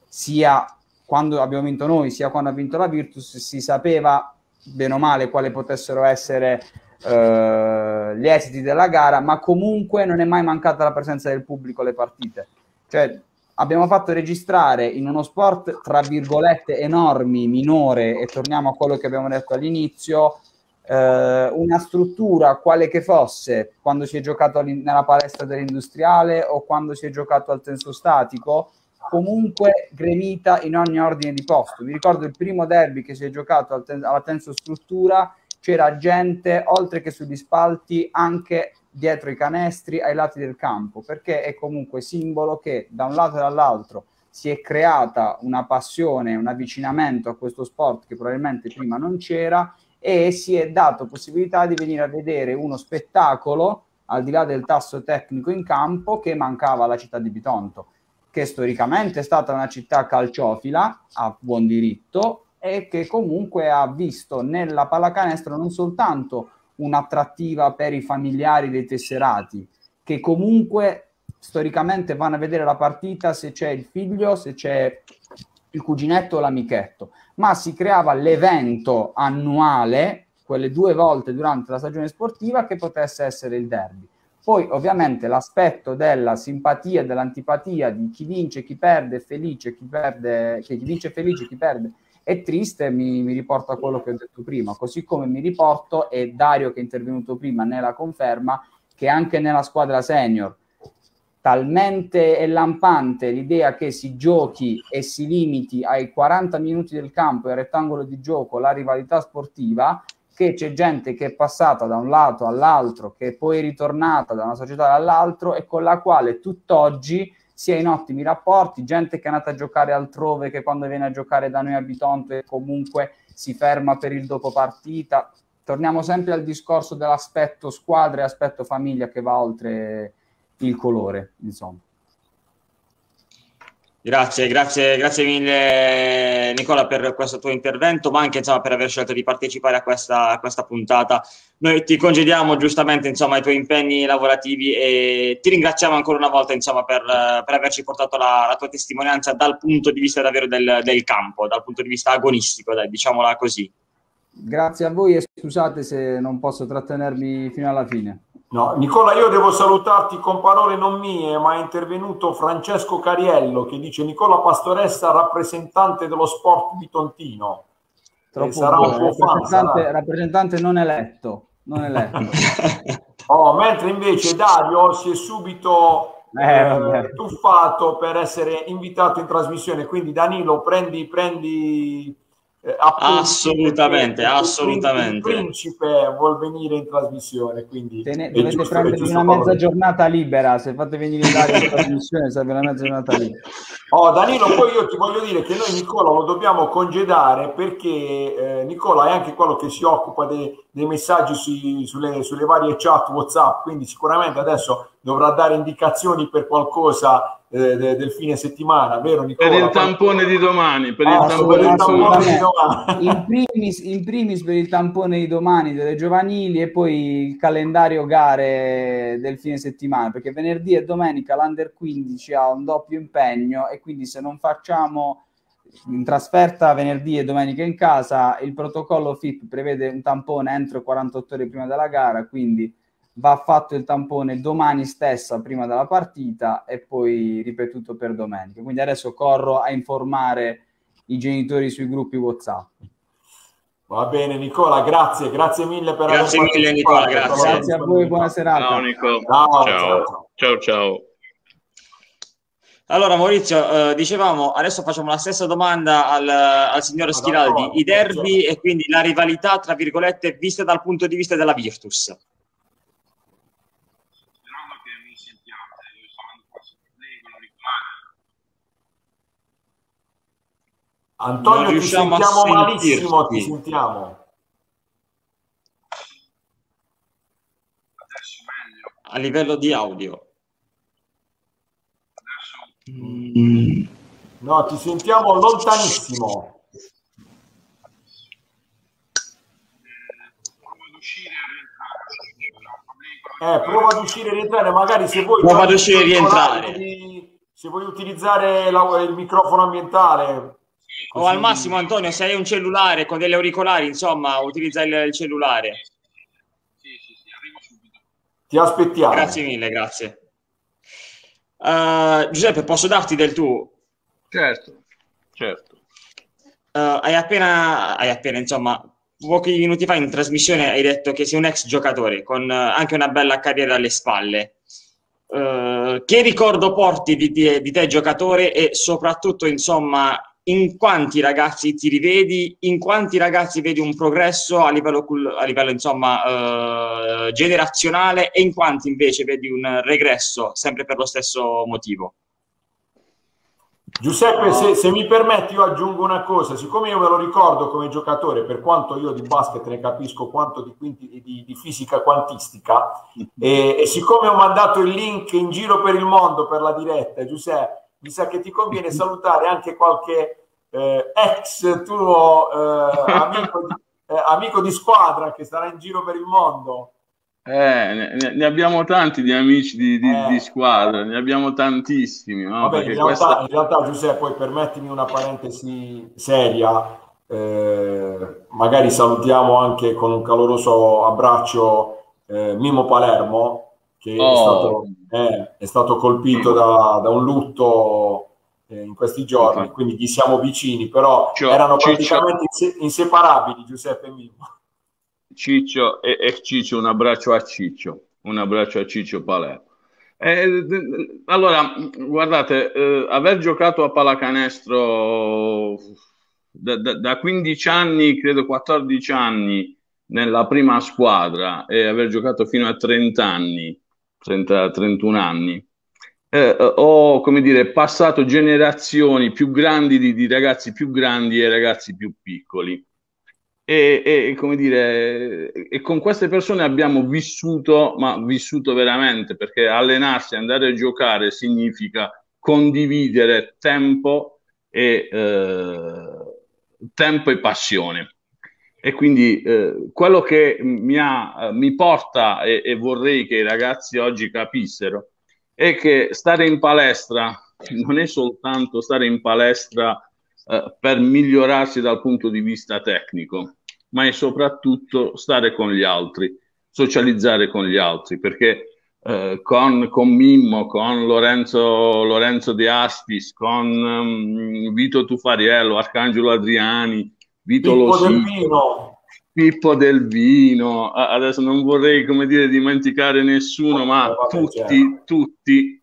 sia quando abbiamo vinto noi, sia quando ha vinto la Virtus, si sapeva bene o male quali potessero essere eh, gli esiti della gara, ma comunque non è mai mancata la presenza del pubblico alle partite. Cioè, abbiamo fatto registrare in uno sport, tra virgolette, enormi, minore, e torniamo a quello che abbiamo detto all'inizio, eh, una struttura quale che fosse quando si è giocato nella palestra dell'industriale o quando si è giocato al tenso statico comunque gremita in ogni ordine di posto mi ricordo il primo derby che si è giocato al ten- alla tenso struttura c'era gente oltre che sugli spalti anche dietro i canestri ai lati del campo perché è comunque simbolo che da un lato e dall'altro si è creata una passione, un avvicinamento a questo sport che probabilmente prima non c'era e si è dato possibilità di venire a vedere uno spettacolo al di là del tasso tecnico in campo che mancava alla città di Bitonto, che storicamente è stata una città calciofila a buon diritto e che comunque ha visto nella pallacanestro non soltanto un'attrattiva per i familiari dei tesserati, che comunque storicamente vanno a vedere la partita se c'è il figlio, se c'è il cuginetto o l'amichetto, ma si creava l'evento annuale, quelle due volte durante la stagione sportiva, che potesse essere il derby. Poi ovviamente l'aspetto della simpatia dell'antipatia di chi vince, chi perde, felice, chi perde, chi vince felice, chi perde è triste, mi, mi riporto a quello che ho detto prima, così come mi riporto, e Dario che è intervenuto prima ne la conferma, che anche nella squadra senior talmente è lampante l'idea che si giochi e si limiti ai 40 minuti del campo e al rettangolo di gioco la rivalità sportiva, che c'è gente che è passata da un lato all'altro, che è poi ritornata da una società all'altro e con la quale tutt'oggi si è in ottimi rapporti, gente che è andata a giocare altrove, che quando viene a giocare da noi a Bitonto e comunque si ferma per il dopo partita. Torniamo sempre al discorso dell'aspetto squadra e aspetto famiglia che va oltre il colore, insomma. Grazie, grazie, grazie mille Nicola per questo tuo intervento, ma anche insomma, per aver scelto di partecipare a questa, a questa, puntata. Noi ti congediamo giustamente insomma, i tuoi impegni lavorativi e ti ringraziamo ancora una volta insomma, per, per, averci portato la, la, tua testimonianza dal punto di vista davvero del, del campo, dal punto di vista agonistico, dai, diciamola così. Grazie a voi e scusate se non posso trattenermi fino alla fine. No, Nicola, io devo salutarti con parole non mie, ma è intervenuto Francesco Cariello che dice Nicola Pastoressa, rappresentante dello sport di Tontino. Troppo sarà un po' rappresentante, fan, rappresentante non eletto. Non eletto. oh, mentre invece Dario si è subito eh, eh, tuffato per essere invitato in trasmissione. Quindi Danilo, prendi, prendi eh, assolutamente, assolutamente. Il principe vuol venire in trasmissione, quindi Tene, dovete prendere una mezza giornata libera. Se fate venire in in trasmissione, serve una mezza giornata libera. Oh, Danilo, poi io ti voglio dire che noi Nicola lo dobbiamo congedare perché eh, Nicola è anche quello che si occupa dei, dei messaggi sui, sulle, sulle varie chat WhatsApp, quindi sicuramente adesso dovrà dare indicazioni per qualcosa eh, de, del fine settimana, vero Nicola? Per il tampone di domani, per ah, il tampone, il tampone di domani. In primis, in primis per il tampone di domani delle giovanili e poi il calendario gare del fine settimana, perché venerdì e domenica l'Under 15 ha un doppio impegno e quindi se non facciamo in trasferta venerdì e domenica in casa, il protocollo FIP prevede un tampone entro 48 ore prima della gara, quindi va fatto il tampone domani stessa prima della partita e poi ripetuto per domenica. Quindi adesso corro a informare i genitori sui gruppi WhatsApp. Va bene Nicola, grazie, grazie mille per grazie aver mille Nicola, grazie. grazie a voi, buona serata. Ciao Nicola. Ciao, ciao. ciao. ciao. Allora Maurizio, eh, dicevamo, adesso facciamo la stessa domanda al, al signor Schiraldi, i derby e quindi la rivalità, tra virgolette, vista dal punto di vista della Virtus. Antonio, ti sentiamo malissimo, ti sentiamo. A livello di audio. Mm. No, ti sentiamo lontanissimo. Eh, prova ad uscire e rientrare, magari se vuoi... Prova ad uscire e rientrare. Se vuoi utilizzare la, il microfono ambientale, o al massimo, Antonio, se hai un cellulare con degli auricolari, insomma, utilizza il, il cellulare. Sì, sì, sì, arrivo subito. Ti aspettiamo. Grazie mille, grazie. Uh, Giuseppe, posso darti del tu? Certo, certo. Uh, hai appena, hai appena, insomma, pochi minuti fa in trasmissione hai detto che sei un ex giocatore con uh, anche una bella carriera alle spalle. Uh, che ricordo porti di, di, di, te giocatore e soprattutto, insomma, in quanti ragazzi ti rivedi, in quanti ragazzi vedi un progresso a livello, a livello insomma, eh, generazionale e in quanti invece vedi un regresso sempre per lo stesso motivo. Giuseppe, se, se, mi permetti, io aggiungo una cosa. Siccome io me lo ricordo come giocatore, per quanto io di basket ne capisco quanto di, quinti, di, di fisica quantistica, e, e, siccome ho mandato il link in giro per il mondo per la diretta, Giuseppe, mi sa che ti conviene salutare anche qualche eh, ex tuo eh, amico, di, eh, amico, di, squadra che sarà in giro per il mondo. Eh, ne, ne, abbiamo tanti di amici di, di, di eh. squadra, ne abbiamo tantissimi. No? Vabbè, in, realtà, questa... in, realtà, Giuseppe, poi permettimi una parentesi seria. Eh, magari salutiamo anche con un caloroso abbraccio Mimo Palermo, che oh. è, stato, eh, è, stato, colpito da, da un lutto eh, in questi giorni, okay. quindi gli siamo vicini, però Ciccio, erano praticamente Ciccio. inseparabili Giuseppe e Mimmo. Ciccio e, e, Ciccio, un abbraccio a Ciccio, un abbraccio a Ciccio Palermo. Eh, allora, guardate, eh, aver giocato a pallacanestro da, da, da 15 anni, credo 14 anni, nella prima squadra e aver giocato fino a 30 anni 30, 31 anni, eh, ho come dire, passato generazioni più grandi di, di, ragazzi più grandi e ragazzi più piccoli. E, e, come dire, e con queste persone abbiamo vissuto, ma vissuto veramente, perché allenarsi, andare a giocare significa condividere tempo e, eh, tempo e passione. E quindi eh, quello che mi, ha, mi porta e, e vorrei che i ragazzi oggi capissero è che stare in palestra non è soltanto stare in palestra eh, per migliorarsi dal punto di vista tecnico, ma è soprattutto stare con gli altri, socializzare con gli altri, perché eh, con, con, Mimmo, con Lorenzo, Lorenzo De Aspis, con um, Vito Tufariello, Arcangelo Adriani, Vito Pippo Losino, del Vino. Pippo del Vino, adesso non vorrei come dire dimenticare nessuno, ma tutti, certo. tutti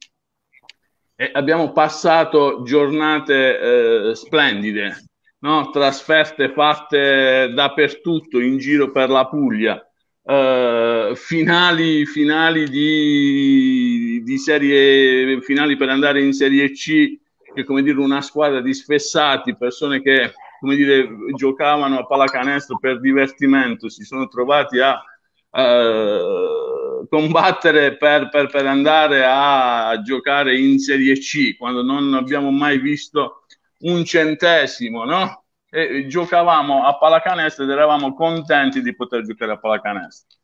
eh, abbiamo passato giornate eh, splendide, no? trasferte fatte dappertutto in giro per la Puglia, uh, finali, finali di, di, serie, finali per andare in Serie C, che come dire una squadra di sfessati, persone che come dire giocavano a pallacanestro per divertimento, si sono trovati a uh, combattere per, per, per andare a giocare in Serie C quando non abbiamo mai visto un centesimo, no? e giocavamo a pallacanestro ed eravamo contenti di poter giocare a pallacanestro.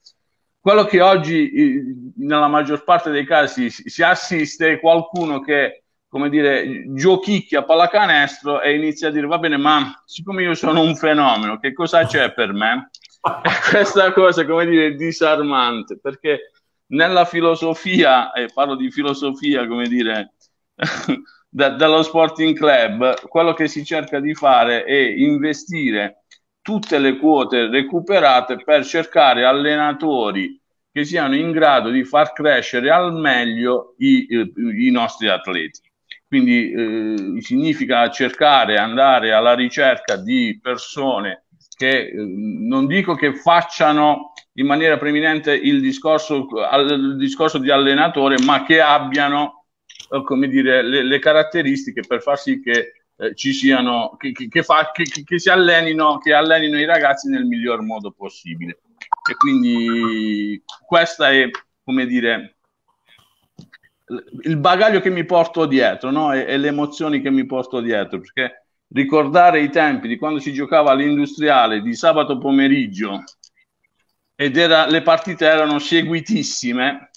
Quello che oggi, nella maggior parte dei casi, si assiste è qualcuno che, come dire, giochicchia pallacanestro e inizia a dire, va bene, ma siccome io sono un fenomeno, che cosa c'è per me? E questa cosa, come dire, è disarmante, perché nella filosofia, e parlo di filosofia, come dire, da, dallo Sporting Club, quello che si cerca di fare è investire tutte le quote recuperate per cercare allenatori che siano in grado di far crescere al meglio i, i nostri atleti. Quindi eh, significa cercare, andare alla ricerca di persone che eh, non dico che facciano in maniera preminente il discorso, il discorso di allenatore, ma che abbiano eh, come dire, le, le, caratteristiche per far sì che eh, ci siano, che, che, che, fa, che, si allenino, che allenino i ragazzi nel miglior modo possibile. E quindi questa è, come dire, il bagaglio che mi porto dietro, no? e, e le emozioni che mi porto dietro, perché ricordare i tempi di quando si giocava all'industriale di sabato pomeriggio ed era, le partite erano seguitissime,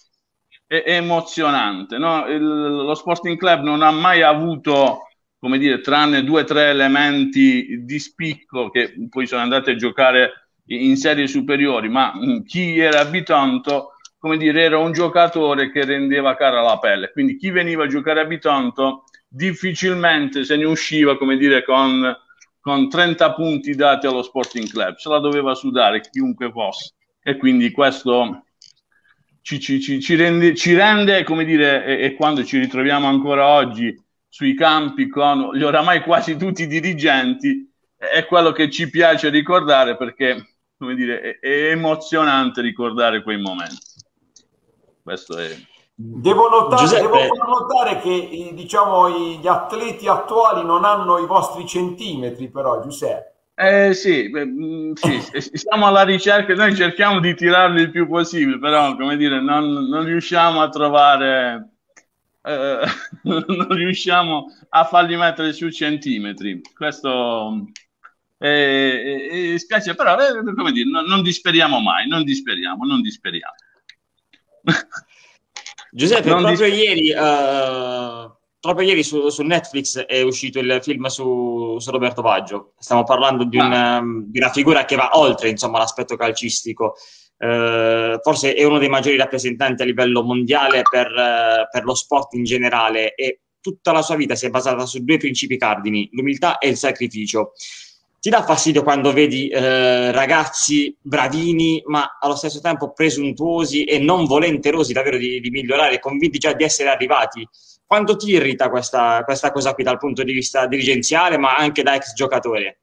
è, emozionante. No? Il, lo Sporting Club non ha mai avuto, come dire, tranne due o tre elementi di spicco che poi sono andati a giocare in serie superiori, ma mm, chi era a Bitonto, come dire, era un giocatore che rendeva cara la pelle. Quindi chi veniva a giocare a Bitonto difficilmente se ne usciva, come dire, con, con 30 punti dati allo Sporting Club, se la doveva sudare chiunque fosse. E quindi questo ci, ci, ci, rende, ci rende, come dire, e, e, quando ci ritroviamo ancora oggi sui campi con gli oramai quasi tutti i dirigenti, è quello che ci piace ricordare perché, come dire, è, è emozionante ricordare quei momenti. Questo è... Devo notare, devo notare che diciamo, gli atleti attuali non hanno i vostri centimetri, però, Giuseppe. Eh sì, beh, mm, sì, siamo alla ricerca, noi cerchiamo di tirarli il più possibile, però come dire, non, non riusciamo a trovare, eh, non riusciamo a farli mettere su centimetri. Questo eh, eh, spiace, però eh, come dire, non, non, disperiamo mai, non disperiamo, non disperiamo. Giuseppe, non proprio dis- ieri... Uh proprio ieri su, su, Netflix è uscito il film su, su Roberto Baggio. Stiamo parlando di, una, um, di una figura che va oltre insomma, l'aspetto calcistico. Uh, forse è uno dei maggiori rappresentanti a livello mondiale per, uh, per, lo sport in generale e tutta la sua vita si è basata su due principi cardini, l'umiltà e il sacrificio. Ti dà fastidio quando vedi uh, ragazzi bravini, ma allo stesso tempo presuntuosi e non volenterosi davvero di, di migliorare, convinti già di essere arrivati quanto ti irrita questa, questa cosa qui dal punto di vista dirigenziale, ma anche da ex giocatore?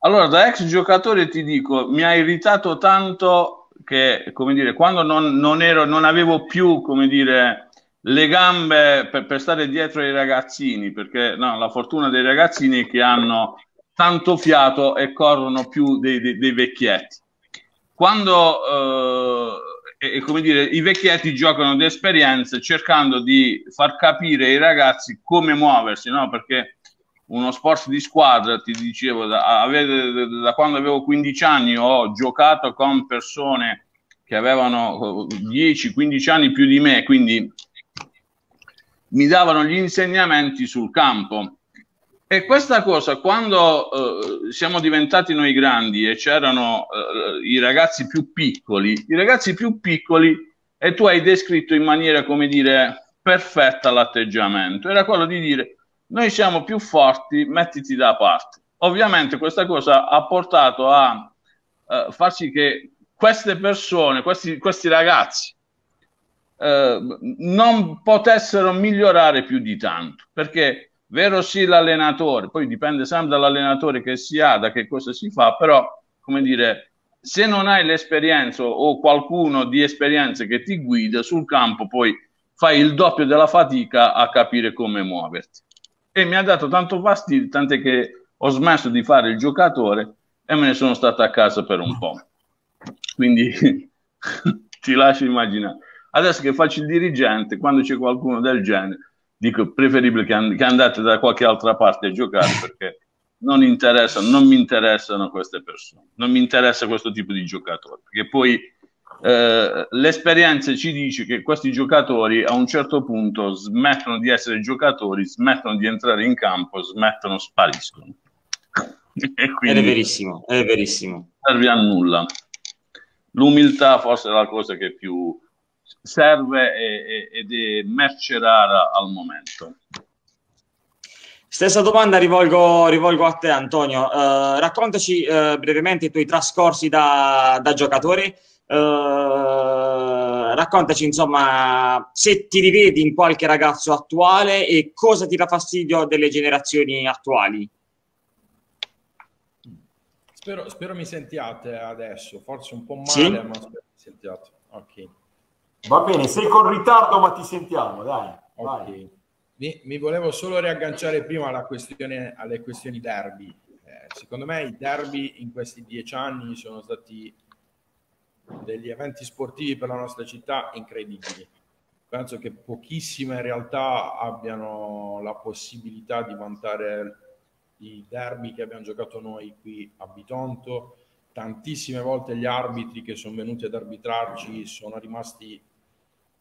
Allora, da ex giocatore ti dico, mi ha irritato tanto che, come dire, quando non, non, ero, non avevo più, come dire, le gambe per, per, stare dietro ai ragazzini, perché no, la fortuna dei ragazzini è che hanno tanto fiato e corrono più dei, dei, dei vecchietti. Quando eh, e, come dire, i vecchietti giocano di esperienze cercando di far capire ai ragazzi come muoversi, no? Perché uno sport di squadra, ti dicevo, da, da quando avevo 15 anni ho giocato con persone che avevano 10-15 anni più di me, quindi mi davano gli insegnamenti sul campo. E questa cosa, quando eh, siamo diventati noi grandi e c'erano eh, i ragazzi più piccoli, i ragazzi più piccoli, e tu hai descritto in maniera, come dire, perfetta l'atteggiamento, era quello di dire noi siamo più forti, mettiti da parte. Ovviamente questa cosa ha portato a eh, far sì che queste persone, questi, questi ragazzi, eh, non potessero migliorare più di tanto, perché vero sì l'allenatore, poi dipende sempre dall'allenatore che si ha, da che cosa si fa, però come dire, se non hai l'esperienza o qualcuno di esperienza che ti guida sul campo, poi fai il doppio della fatica a capire come muoverti. E mi ha dato tanto fastidio, tant'è che ho smesso di fare il giocatore e me ne sono stato a casa per un po'. Quindi ti lascio immaginare. Adesso che faccio il dirigente, quando c'è qualcuno del genere, dico preferibile che, and- che andate da qualche altra parte a giocare perché non, interessa, non mi interessano queste persone, non mi interessa questo tipo di giocatori, perché poi eh, l'esperienza ci dice che questi giocatori a un certo punto smettono di essere giocatori, smettono di entrare in campo, smettono, spariscono. e quindi è verissimo, è verissimo. Non serve a nulla. L'umiltà forse è la cosa che più serve e, e, ed è merce rara al momento. Stessa domanda rivolgo, rivolgo a te Antonio, uh, raccontaci uh, brevemente i tuoi trascorsi da, da giocatore, uh, raccontaci insomma se ti rivedi in qualche ragazzo attuale e cosa ti dà fastidio delle generazioni attuali. Spero, spero mi sentiate adesso, forse un po' male, sì? ma spero mi sentiate. Ok. Va bene, sei con ritardo, ma ti sentiamo, dai. Okay. Mi, mi, volevo solo riagganciare prima alla questione, alle questioni derby. Eh, secondo me i derby in questi dieci anni sono stati degli eventi sportivi per la nostra città incredibili. Penso che pochissime realtà abbiano la possibilità di vantare i derby che abbiamo giocato noi qui a Bitonto. Tantissime volte gli arbitri che sono venuti ad arbitrarci sono rimasti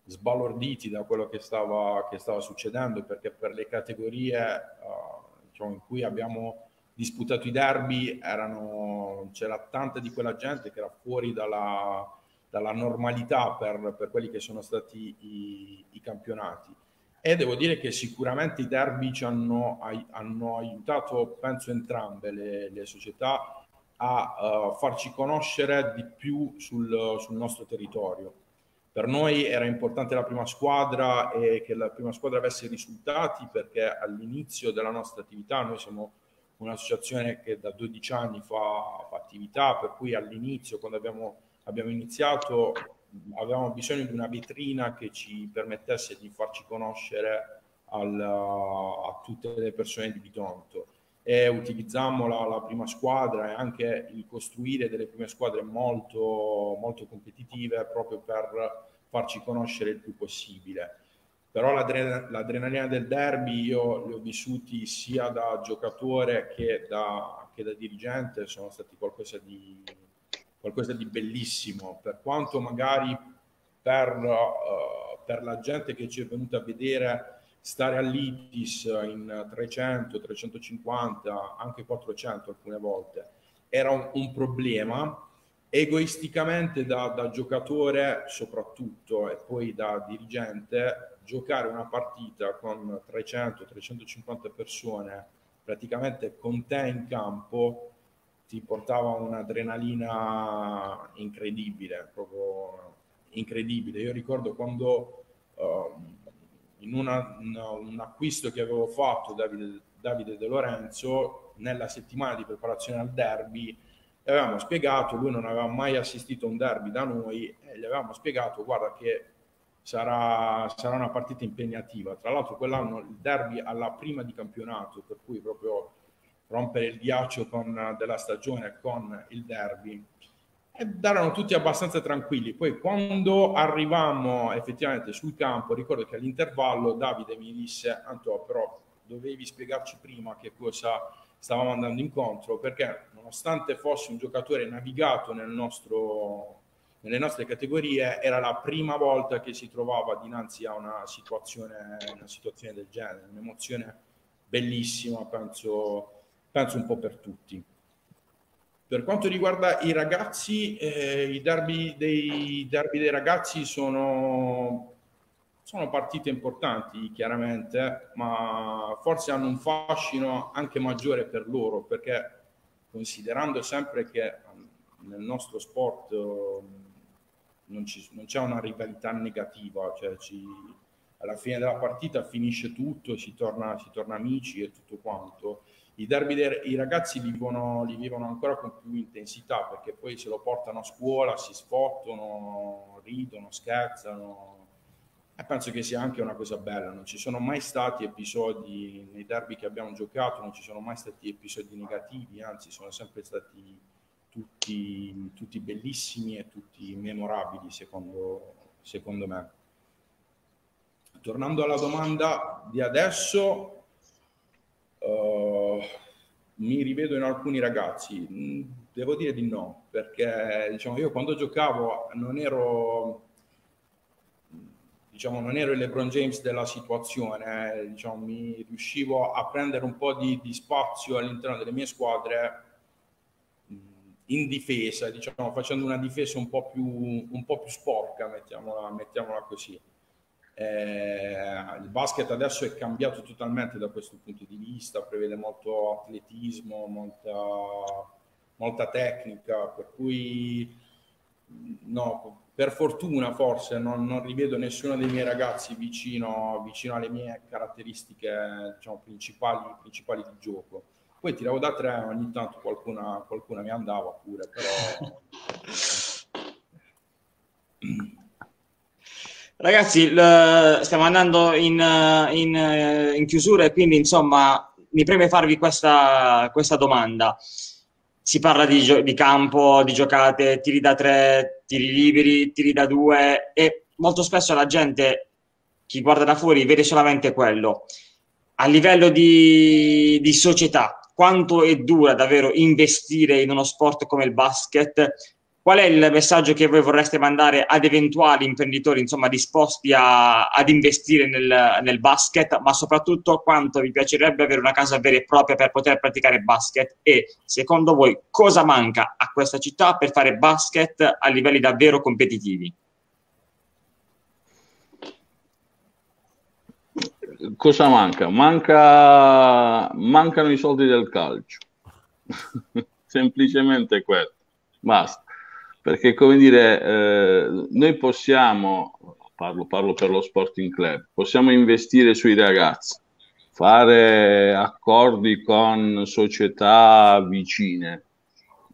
sbalorditi da quello che stava, che stava succedendo perché per le categorie uh, diciamo, in cui abbiamo disputato i derby erano, c'era tanta di quella gente che era fuori dalla, dalla normalità per, per, quelli che sono stati i, i, campionati. E devo dire che sicuramente i derby ci hanno, hanno aiutato, penso, entrambe le, le società a uh, farci conoscere di più sul, sul nostro territorio per noi era importante la prima squadra e che la prima squadra avesse risultati perché all'inizio della nostra attività noi siamo un'associazione che da 12 anni fa, fa attività, per cui all'inizio quando abbiamo, abbiamo iniziato avevamo bisogno di una vetrina che ci permettesse di farci conoscere al, a tutte le persone di Bitonto e utilizzammo la, la, prima squadra e anche il costruire delle prime squadre molto, molto competitive proprio per farci conoscere il più possibile. Però l'adren- l'adrenalina del derby io li ho vissuti sia da giocatore che da, che da dirigente, sono stati qualcosa di, qualcosa di bellissimo, per quanto magari per, uh, per la gente che ci è venuta a vedere stare all'ITIS in 300, 350, anche 400 alcune volte era un, un problema. Egoisticamente da, da, giocatore soprattutto e poi da dirigente, giocare una partita con 300-350 persone praticamente con te in campo ti portava un'adrenalina incredibile, proprio incredibile. Io ricordo quando... Uh, in una, una, un acquisto che avevo fatto Davide, Davide De Lorenzo nella settimana di preparazione al derby gli avevamo spiegato, lui non aveva mai assistito a un derby da noi e gli avevamo spiegato guarda che sarà, sarà una partita impegnativa tra l'altro quell'anno il derby alla prima di campionato per cui proprio rompere il ghiaccio con, della stagione con il derby erano tutti abbastanza tranquilli. Poi quando arrivavamo effettivamente sul campo, ricordo che all'intervallo Davide mi disse, Anto, però dovevi spiegarci prima che cosa stavamo andando incontro, perché nonostante fosse un giocatore navigato nel nostro, nelle nostre categorie, era la prima volta che si trovava dinanzi a una situazione, una situazione del genere, un'emozione bellissima, penso, penso un po' per tutti. Per quanto riguarda i ragazzi, eh, i derby dei, derby dei ragazzi sono, sono partite importanti, chiaramente, ma forse hanno un fascino anche maggiore per loro, perché considerando sempre che nel nostro sport non, ci, non c'è una rivalità negativa, cioè ci, alla fine della partita finisce tutto, si torna, si torna amici e tutto quanto i derby dei i ragazzi vivono, li vivono ancora con più intensità perché poi se lo portano a scuola, si sfottono, ridono, scherzano. E penso che sia anche una cosa bella. Non ci sono mai stati episodi nei derby che abbiamo giocato, non ci sono mai stati episodi negativi, anzi, sono sempre stati tutti, tutti bellissimi e tutti memorabili, secondo, secondo me. Tornando alla domanda di adesso, Uh, mi rivedo in alcuni ragazzi? Mm, devo dire di no, perché diciamo, io quando giocavo non ero, diciamo, non ero il LeBron James della situazione, eh, diciamo, mi riuscivo a prendere un po' di, di spazio all'interno delle mie squadre mm, in difesa, diciamo, facendo una difesa un po' più, un po più sporca, mettiamola, mettiamola così. Eh, il basket adesso è cambiato totalmente da questo punto di vista, prevede molto atletismo, molta, molta tecnica, per cui no, per fortuna forse non, non, rivedo nessuno dei miei ragazzi vicino, vicino alle mie caratteristiche diciamo, principali, principali di gioco. Poi tiravo da tre, ogni tanto qualcuna, qualcuna mi andava pure, però... Ragazzi, l- stiamo andando in, in, in, chiusura e quindi insomma mi preme farvi questa, questa domanda. Si parla di, gio- di, campo, di giocate, tiri da tre, tiri liberi, tiri da due e molto spesso la gente, chi guarda da fuori, vede solamente quello. A livello di, di società, quanto è dura davvero investire in uno sport come il basket Qual è il messaggio che voi vorreste mandare ad eventuali imprenditori, insomma, disposti a, ad investire nel, nel, basket, ma soprattutto quanto vi piacerebbe avere una casa vera e propria per poter praticare basket? E secondo voi cosa manca a questa città per fare basket a livelli davvero competitivi? Cosa manca? manca mancano i soldi del calcio. Semplicemente questo. Basta perché come dire, eh, noi possiamo, parlo, parlo per lo Sporting Club, possiamo investire sui ragazzi, fare accordi con società vicine,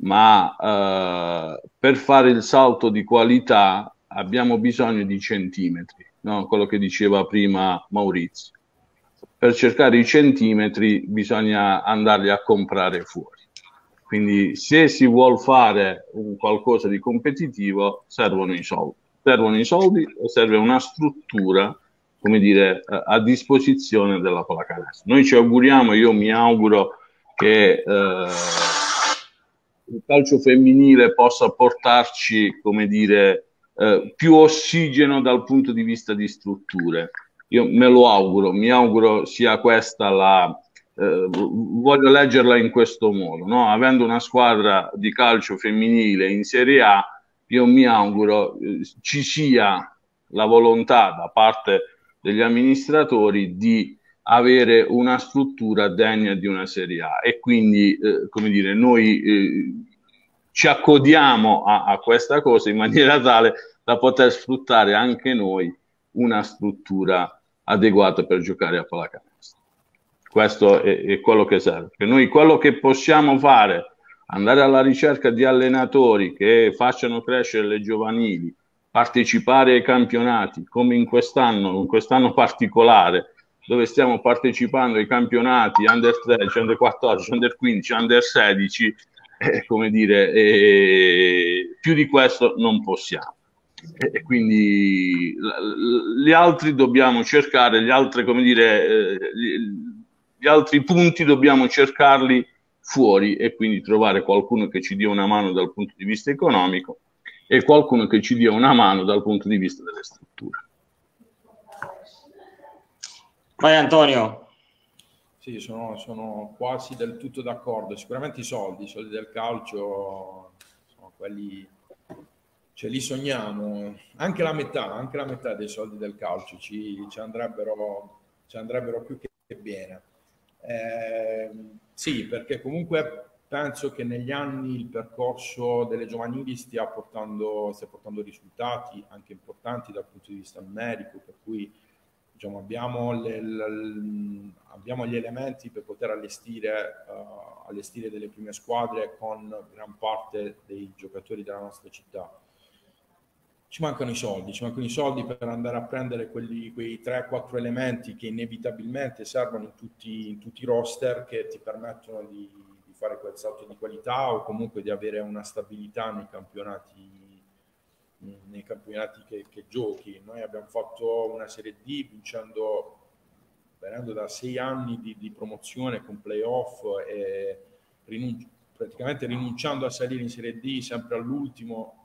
ma eh, per fare il salto di qualità abbiamo bisogno di centimetri, no? quello che diceva prima Maurizio. Per cercare i centimetri bisogna andarli a comprare fuori. Quindi se si vuole fare un qualcosa di competitivo servono i soldi. Servono i soldi e serve una struttura, come dire, a disposizione della pallacanestro. Noi ci auguriamo, io mi auguro che eh, il calcio femminile possa portarci, come dire, eh, più ossigeno dal punto di vista di strutture. Io me lo auguro, mi auguro sia questa la, eh, voglio leggerla in questo modo, no? avendo una squadra di calcio femminile in Serie A, io mi auguro eh, ci sia la volontà da parte degli amministratori di avere una struttura degna di una Serie A e quindi, eh, come dire, noi eh, ci accodiamo a, a questa cosa in maniera tale da poter sfruttare anche noi una struttura adeguata per giocare a pallacanestro. Questo è, è quello che serve. Perché noi quello che possiamo fare, andare alla ricerca di allenatori che facciano crescere le giovanili, partecipare ai campionati, come in quest'anno, in quest'anno particolare, dove stiamo partecipando ai campionati under 13, under 14, under 15, under 16, eh, come dire, eh, più di questo non possiamo. E quindi gli altri dobbiamo cercare, gli altri, come dire, eh, gli altri punti dobbiamo cercarli fuori e quindi trovare qualcuno che ci dia una mano dal punto di vista economico e qualcuno che ci dia una mano dal punto di vista delle strutture. Vai Antonio. Sì, sono, sono, quasi del tutto d'accordo. Sicuramente i soldi, i soldi del calcio sono quelli, ce li sogniamo. Anche la metà, anche la metà dei soldi del calcio ci, ci, andrebbero, ci andrebbero, più che bene. Eh, sì, perché comunque penso che negli anni il percorso delle giovanili stia portando, stia portando risultati anche importanti dal punto di vista numerico, per cui diciamo, abbiamo, le, le, abbiamo, gli elementi per poter allestire, uh, allestire, delle prime squadre con gran parte dei giocatori della nostra città. Ci mancano i soldi, ci mancano i soldi per andare a prendere quelli, quei 3-4 elementi che inevitabilmente servono in tutti, in tutti i roster che ti permettono di, di fare quel salto di qualità o comunque di avere una stabilità nei campionati nei campionati che, che, giochi. Noi abbiamo fatto una Serie D vincendo, venendo da sei anni di, di promozione con playoff e rinunci- praticamente rinunciando a salire in Serie D sempre all'ultimo.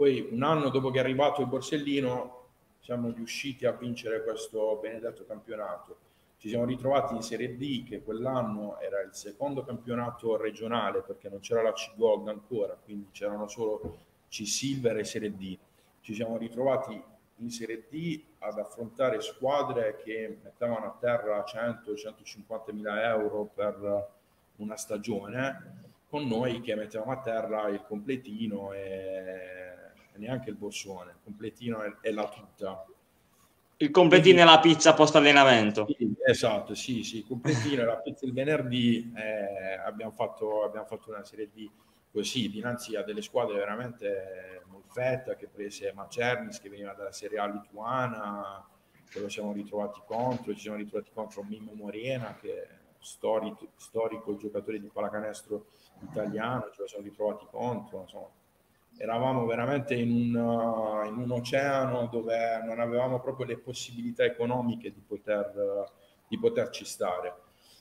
Poi un anno dopo che è arrivato il Borsellino siamo riusciti a vincere questo benedetto campionato. Ci siamo ritrovati in Serie D che quell'anno era il secondo campionato regionale perché non c'era la C-Gold ancora, quindi c'erano solo C Silver e Serie D. Ci siamo ritrovati in Serie D ad affrontare squadre che mettevano a terra 100-150 mila euro per una stagione, con noi che mettevamo a terra il completino e neanche il borsone, il completino e, e la tuta. Il completino Quindi, e la pizza post allenamento. Sì, esatto, sì, sì, il completino e la pizza il venerdì eh, abbiamo, fatto, abbiamo fatto una Serie D così dinanzi a delle squadre veramente molfetta che prese Macernis che veniva dalla Serie A lituana che lo siamo ritrovati contro ci siamo ritrovati contro Mimmo Moriena che è storico, storico giocatore di pallacanestro italiano ce lo siamo ritrovati contro insomma eravamo veramente in un, in un oceano dove non avevamo proprio le possibilità economiche di, poter, di poterci stare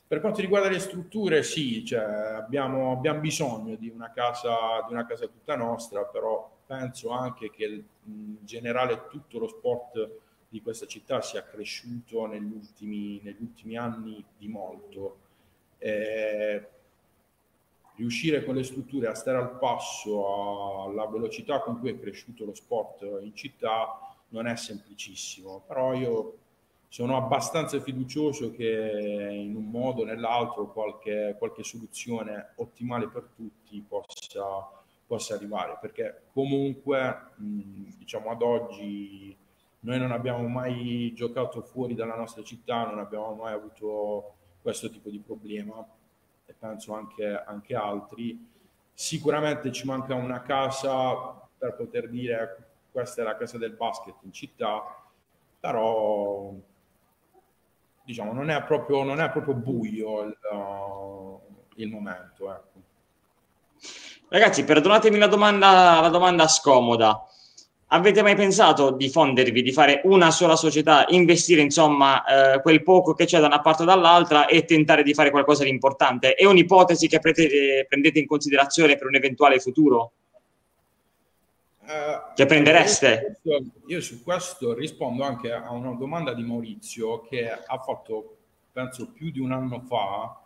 per quanto riguarda le strutture, sì, cioè, abbiamo, abbiamo, bisogno di una, casa, di una casa tutta nostra, però penso anche che in generale tutto lo sport di questa città sia cresciuto negli ultimi, negli ultimi anni di molto. Eh, riuscire con le strutture a stare al passo alla velocità con cui è cresciuto lo sport in città non è semplicissimo, però io sono abbastanza fiducioso che in un modo o nell'altro qualche, qualche soluzione ottimale per tutti possa, possa arrivare, perché comunque diciamo ad oggi noi non abbiamo mai giocato fuori dalla nostra città, non abbiamo mai avuto questo tipo di problema e penso anche, anche altri. Sicuramente ci manca una casa per poter dire questa è la casa del basket in città, però diciamo, non è proprio, non è proprio buio il, uh, il momento. Ecco. Ragazzi, perdonatemi la domanda, la domanda scomoda. Avete mai pensato di fondervi, di fare una sola società, investire insomma eh, quel poco che c'è da una parte o dall'altra e tentare di fare qualcosa di importante? È un'ipotesi che prendete, prendete in considerazione per un eventuale futuro? Uh, che prendereste? Io, io su questo rispondo anche a una domanda di Maurizio che ha fatto, penso, più di un anno fa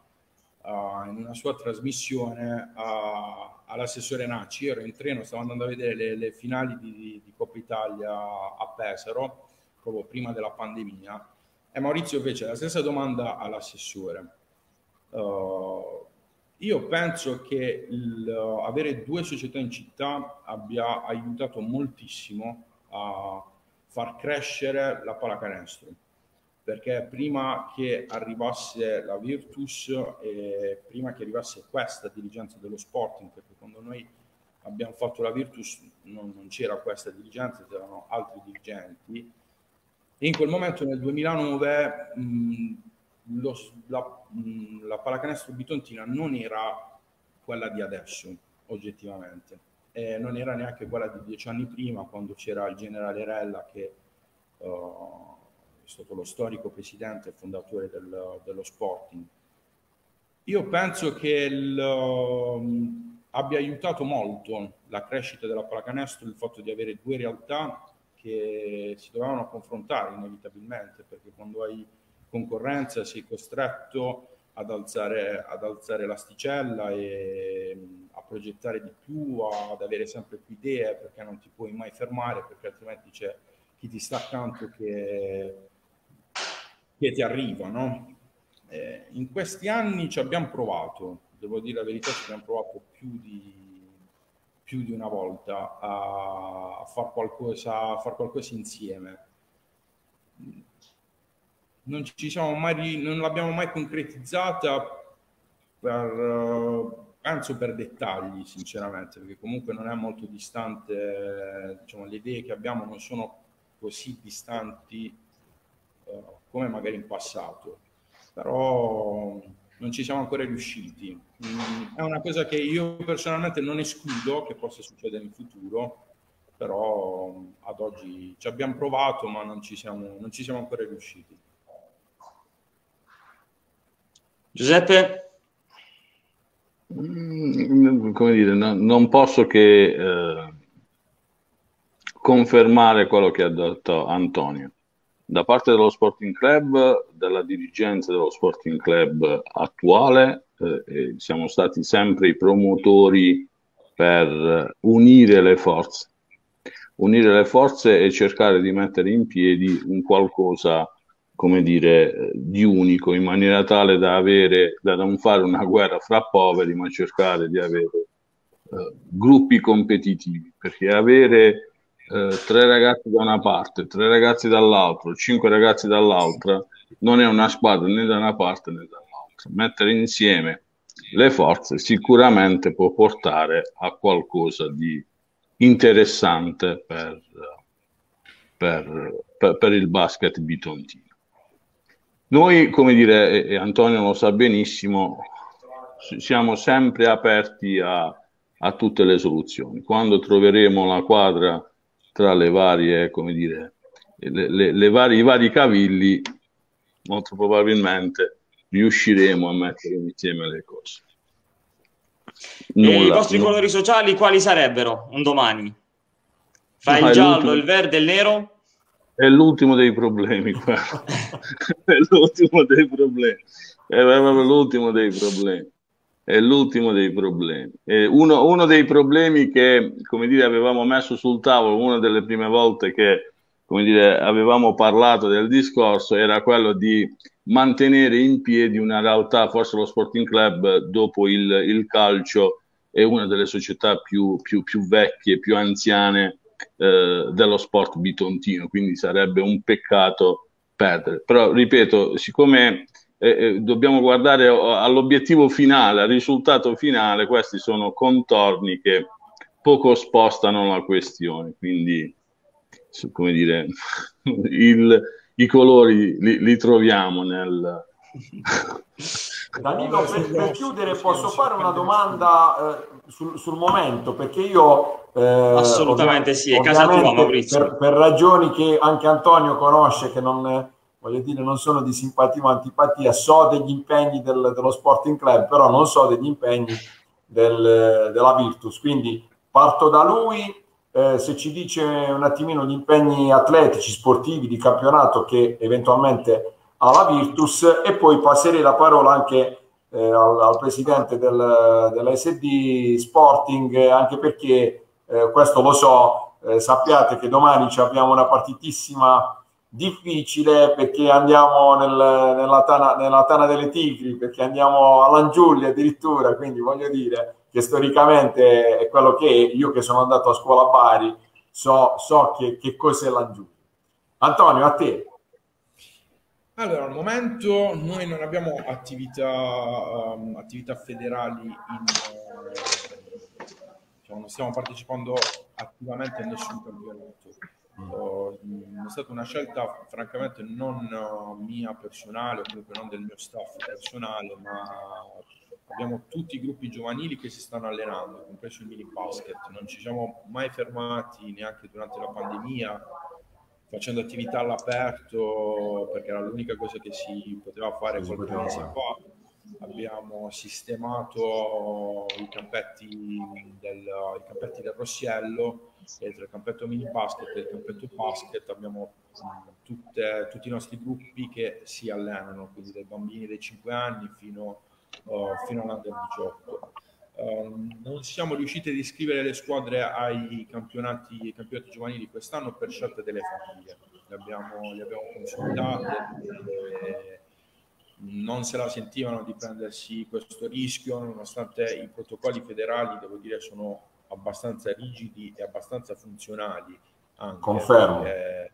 uh, in una sua trasmissione uh, all'assessore Nacci. Ero in treno, stavo andando a vedere le, le finali di, di, Coppa Italia a Pesaro, proprio prima della pandemia, e Maurizio fece la stessa domanda all'assessore. Uh, io penso che il, avere due società in città abbia aiutato moltissimo a far crescere la pallacanestro, perché prima che arrivasse la Virtus e prima che arrivasse questa dirigenza dello Sporting, perché quando noi abbiamo fatto la Virtus non, non c'era questa dirigenza, c'erano altri dirigenti, e in quel momento nel 2009 mh, lo, la, la, pallacanestro bitontina non era quella di adesso, oggettivamente. E non era neanche quella di dieci anni prima, quando c'era il generale Rella che uh, stato lo storico presidente e fondatore del, dello Sporting. Io penso che il, uh, abbia aiutato molto la crescita della pallacanestro il fatto di avere due realtà che si dovevano confrontare inevitabilmente, perché quando hai concorrenza sei costretto ad alzare, ad alzare l'asticella e a progettare di più, ad avere sempre più idee, perché non ti puoi mai fermare, perché altrimenti c'è chi ti sta accanto che, che ti arriva. No? Eh, in questi anni ci abbiamo provato, devo dire la verità, ci abbiamo provato più di più di una volta a, a fare qualcosa, far qualcosa insieme. Non, ci siamo mai, non l'abbiamo mai concretizzata per, penso per dettagli, sinceramente, perché comunque non è molto distante, diciamo, le idee che abbiamo non sono così distanti come magari in passato, però non ci siamo ancora riusciti. Mm, è una cosa che io personalmente non escludo che possa succedere in futuro, però mm, ad oggi ci abbiamo provato ma non ci siamo, non ci siamo ancora riusciti. Giuseppe? Mm, come dire, no, non posso che eh, confermare quello che ha detto Antonio da parte dello Sporting Club, della dirigenza dello Sporting Club attuale, eh, siamo stati sempre i promotori per unire le forze, unire le forze e cercare di mettere in piedi un qualcosa, come dire, di unico, in maniera tale da avere, da non fare una guerra fra poveri, ma cercare di avere eh, gruppi competitivi, perché avere eh, tre ragazzi da una parte, tre ragazzi dall'altra, cinque ragazzi dall'altra, non è una squadra né da una parte né dall'altra. Mettere insieme le forze sicuramente può portare a qualcosa di interessante per, per, per, per il basket bitontino. Noi, come dire, e Antonio lo sa benissimo, siamo sempre aperti a, a tutte le soluzioni. Quando troveremo la quadra tra le varie, come dire, le, le, le varie, i vari cavilli, molto probabilmente riusciremo a mettere insieme le cose. Nulla, e I vostri no. colori sociali quali sarebbero un domani? Fai no, il giallo, il verde, il nero? È l'ultimo dei problemi, è l'ultimo dei problemi. È l'ultimo dei problemi è l'ultimo dei problemi. Eh, uno, uno, dei problemi che, come dire, avevamo messo sul tavolo una delle prime volte che, come dire, avevamo parlato del discorso era quello di mantenere in piedi una realtà, forse lo Sporting Club dopo il, il calcio è una delle società più, più, più vecchie, più anziane eh, dello sport bitontino, quindi sarebbe un peccato perdere. Però, ripeto, siccome eh, dobbiamo guardare all'obiettivo finale, al risultato finale, questi sono contorni che poco spostano la questione, quindi come dire, il, i colori li, li troviamo nel... Danilo, per, per, chiudere posso fare una domanda eh, sul, sul, momento, perché io... Eh, Assolutamente sì, è casa tua Maurizio. Per, per, ragioni che anche Antonio conosce, che non voglio dire, non sono di simpatia o antipatia, so degli impegni del, dello Sporting Club, però non so degli impegni del, della Virtus. Quindi parto da lui, eh, se ci dice un attimino gli impegni atletici, sportivi di campionato che eventualmente ha la Virtus e poi passerei la parola anche eh, al, al, presidente del, dell'SD Sporting, anche perché eh, questo lo so, eh, sappiate che domani abbiamo una partitissima difficile perché andiamo nel, nella, tana, nella, tana, delle tigri, perché andiamo all'Angiulli addirittura, quindi voglio dire che storicamente è quello che è. io che sono andato a scuola a Bari so, so che, che cos'è l'Angiulli. Antonio, a te. Allora, al momento noi non abbiamo attività, um, attività federali in, uh, diciamo, non stiamo partecipando attivamente a nessun campionato Oh, è stata una scelta francamente non uh, mia personale o comunque non del mio staff personale, ma abbiamo tutti i gruppi giovanili che si stanno allenando, compreso il mini basket. Non ci siamo mai fermati neanche durante la pandemia, facendo attività all'aperto, perché era l'unica cosa che si poteva fare qualche mese fa. Abbiamo sistemato i campetti del, i campetti del Rossiello e tra il campetto mini basket e il campetto basket abbiamo tutte, tutti i nostri gruppi che si allenano, quindi dai bambini dei 5 anni fino, uh, fino all'under 18. Uh, non siamo riusciti ad iscrivere le squadre ai campionati, ai campionati giovanili quest'anno per scelta delle famiglie. Le abbiamo, le abbiamo consultate, non se la sentivano di prendersi questo rischio, nonostante i protocolli federali, devo dire, sono abbastanza rigidi e abbastanza funzionali. Anche Confermo. Perché,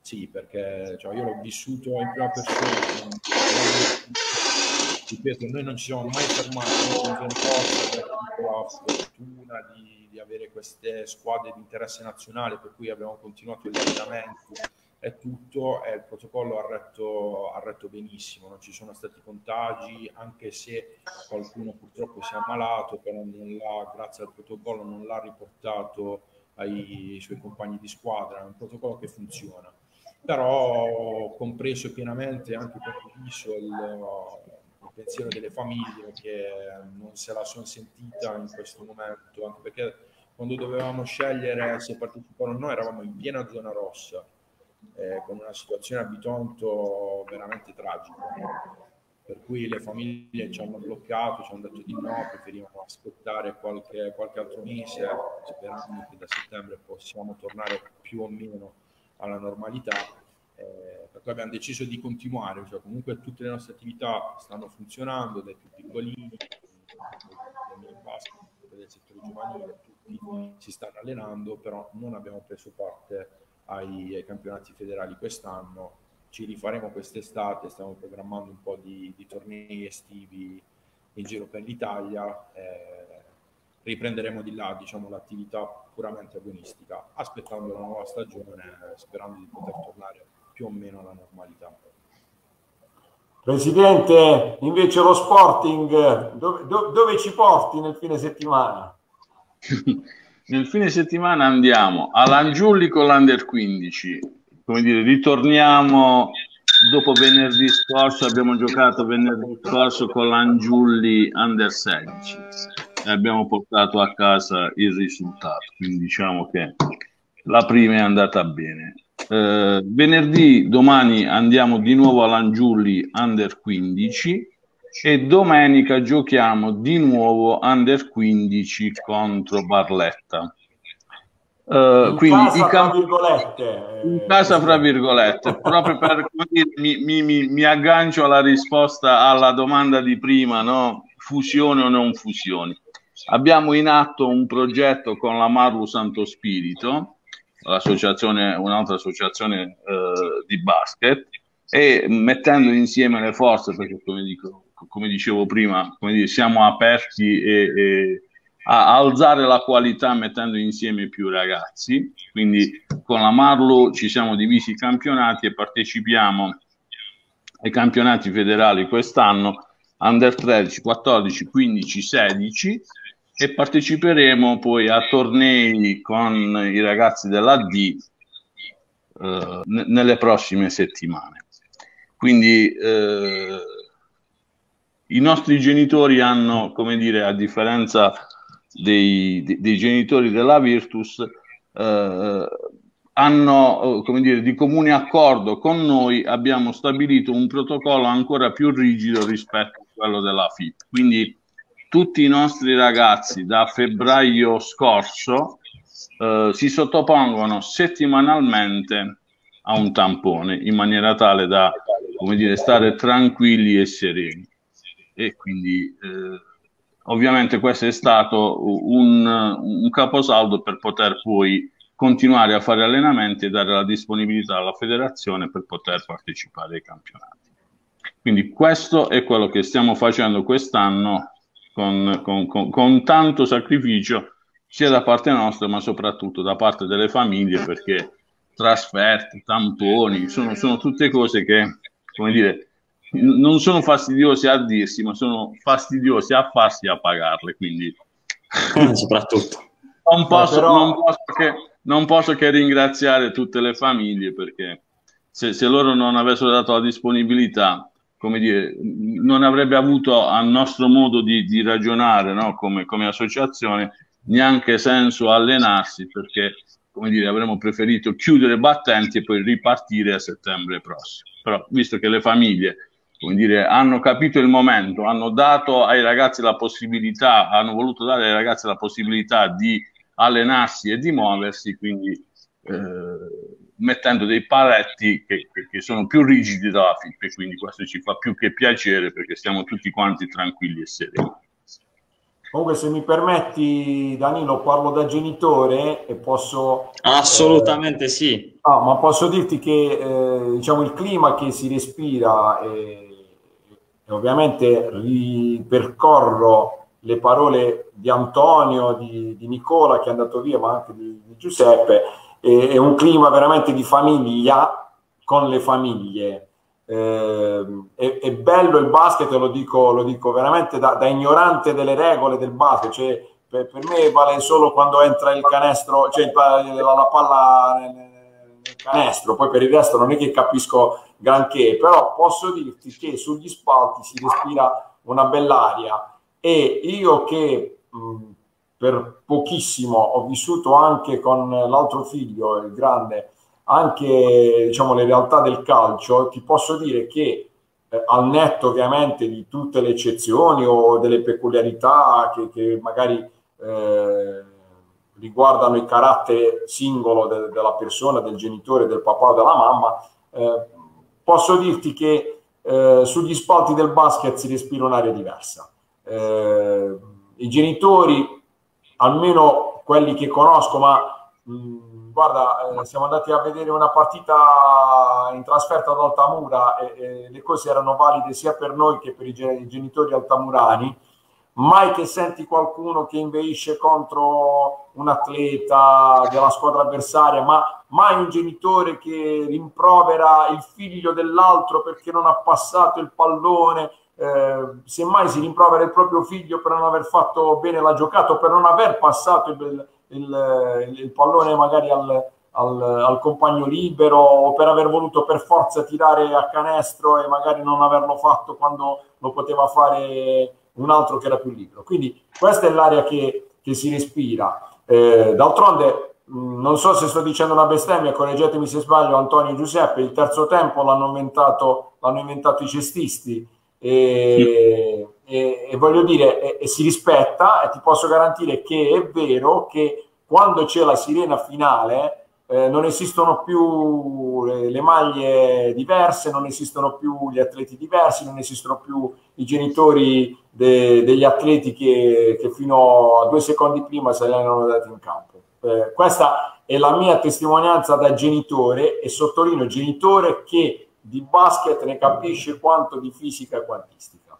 sì, perché cioè, io l'ho vissuto in prima persona. Ripeto, noi non ci siamo mai fermati, non la fortuna di, di avere queste squadre di interesse nazionale, per cui abbiamo continuato gli allenamenti e tutto, e il protocollo ha retto, ha retto benissimo, non ci sono stati contagi, anche se qualcuno purtroppo si è ammalato, però grazie al protocollo non l'ha riportato ai suoi compagni di squadra, è un protocollo che funziona. Però ho compreso pienamente anche condiviso il, il pensiero delle famiglie che non se la sono sentita in questo momento, anche perché quando dovevamo scegliere se partecipare o no eravamo in piena zona rossa eh, con una situazione a Bitonto veramente tragica. Per cui le famiglie ci hanno bloccato, ci hanno detto di no, preferivano aspettare qualche, qualche altro mese, sperando che da settembre possiamo tornare più o meno alla normalità. Eh, per cui abbiamo deciso di continuare, cioè comunque tutte le nostre attività stanno funzionando, dai più piccolini, del settore giovanile, tutti si stanno allenando, però non abbiamo preso parte ai, ai campionati federali quest'anno. Ci rifaremo quest'estate, stiamo programmando un po' di, di tornei estivi in giro per l'Italia. Eh, riprenderemo di là diciamo, l'attività puramente agonistica, aspettando la nuova stagione, sperando di poter tornare più o meno alla normalità. Presidente, invece lo Sporting, dove, dove ci porti nel fine settimana? nel fine settimana andiamo all'Angiulli con l'Under 15, come dire, ritorniamo dopo venerdì scorso, abbiamo giocato venerdì scorso con l'Angiulli Under 16 e abbiamo portato a casa il risultato, quindi diciamo che la prima è andata bene. Eh, venerdì, domani andiamo di nuovo all'Angiulli Under 15 e domenica giochiamo di nuovo under 15 contro Barletta. Uh, in quindi casa, camp- virgolette, in casa fra virgolette proprio per mi, mi, mi, mi, aggancio alla risposta alla domanda di prima no? fusione o non fusioni abbiamo in atto un progetto con la Marlu Santo Spirito l'associazione, un'altra associazione uh, di basket e mettendo insieme le forze perché come dico come dicevo prima, come dire, siamo aperti e, e a alzare la qualità mettendo insieme più ragazzi. Quindi con la Marlo ci siamo divisi i campionati e partecipiamo ai campionati federali quest'anno under 13, 14, 15, 16 e parteciperemo poi a tornei con i ragazzi della D eh, nelle prossime settimane. Quindi eh, i nostri genitori hanno, come dire, a differenza dei, dei genitori della Virtus, eh, hanno, come dire, di comune accordo con noi, abbiamo stabilito un protocollo ancora più rigido rispetto a quello della FIP. Quindi tutti i nostri ragazzi da febbraio scorso eh, si sottopongono settimanalmente a un tampone in maniera tale da come dire, stare tranquilli e sereni e quindi eh, ovviamente questo è stato un, un, caposaldo per poter poi continuare a fare allenamenti e dare la disponibilità alla federazione per poter partecipare ai campionati. Quindi questo è quello che stiamo facendo quest'anno con, con, con, con tanto sacrificio sia da parte nostra ma soprattutto da parte delle famiglie perché trasferte, tamponi, sono, sono tutte cose che, come dire, non sono fastidiosi a dirsi, ma sono fastidiosi a farsi a pagarle, quindi soprattutto. Non posso, però... non, posso che, non posso, che, ringraziare tutte le famiglie perché se, se loro non avessero dato la disponibilità, come dire, non avrebbe avuto a nostro modo di, di ragionare no? come, come associazione neanche senso allenarsi perché come dire, avremmo preferito chiudere battenti e poi ripartire a settembre prossimo. Però visto che le famiglie come dire, hanno capito il momento, hanno dato ai ragazzi la possibilità, hanno voluto dare ai ragazzi la possibilità di allenarsi e di muoversi, quindi eh, mettendo dei paletti che, che, sono più rigidi della FIP quindi questo ci fa più che piacere perché siamo tutti quanti tranquilli e sereni. Comunque, se mi permetti, Danilo, parlo da genitore e posso. Assolutamente eh, sì. Ah, ma posso dirti che eh, diciamo, il clima che si respira, e, e ovviamente ripercorro le parole di Antonio, di, di, Nicola che è andato via, ma anche di, di Giuseppe, è, è un clima veramente di famiglia con le famiglie. Eh, è, è, bello il basket, lo dico, lo dico veramente da, da, ignorante delle regole del basket, cioè, per, per, me vale solo quando entra il canestro, cioè la, la palla nel, nel, canestro, poi per il resto non è che capisco granché, però posso dirti che sugli spalti si respira una bell'aria. E io che mh, per pochissimo ho vissuto anche con l'altro figlio, il grande, anche diciamo, le realtà del calcio, ti posso dire che eh, al netto ovviamente di tutte le eccezioni o delle peculiarità che, che magari eh, riguardano il carattere singolo de- della persona, del genitore, del papà o della mamma, eh, posso dirti che eh, sugli spalti del basket si respira un'aria diversa. Eh, I genitori, almeno quelli che conosco, ma mh, guarda, eh, siamo andati a vedere una partita in trasferta ad Altamura e, e, le cose erano valide sia per noi che per i genitori altamurani. Mai che senti qualcuno che inveisce contro un atleta della squadra avversaria, ma mai un genitore che rimprovera il figlio dell'altro perché non ha passato il pallone, eh, semmai si rimprovera il proprio figlio per non aver fatto bene la giocata per non aver passato il, il, il pallone magari al, al, al, compagno libero o per aver voluto per forza tirare a canestro e magari non averlo fatto quando lo poteva fare un altro che era più libero. Quindi questa è l'area che, che si respira. Eh, d'altronde, non so se sto dicendo una bestemmia, correggetemi se sbaglio, Antonio e Giuseppe, il terzo tempo l'hanno inventato, l'hanno inventato i cestisti. E, e, e voglio dire, e, e, si rispetta e ti posso garantire che è vero che quando c'è la sirena finale eh, non esistono più le, le, maglie diverse, non esistono più gli atleti diversi, non esistono più i genitori de, degli atleti che, che, fino a due secondi prima se l'erano andati in campo. Eh, questa è la mia testimonianza da genitore e sottolineo genitore che di basket ne capisce quanto di fisica e quantistica.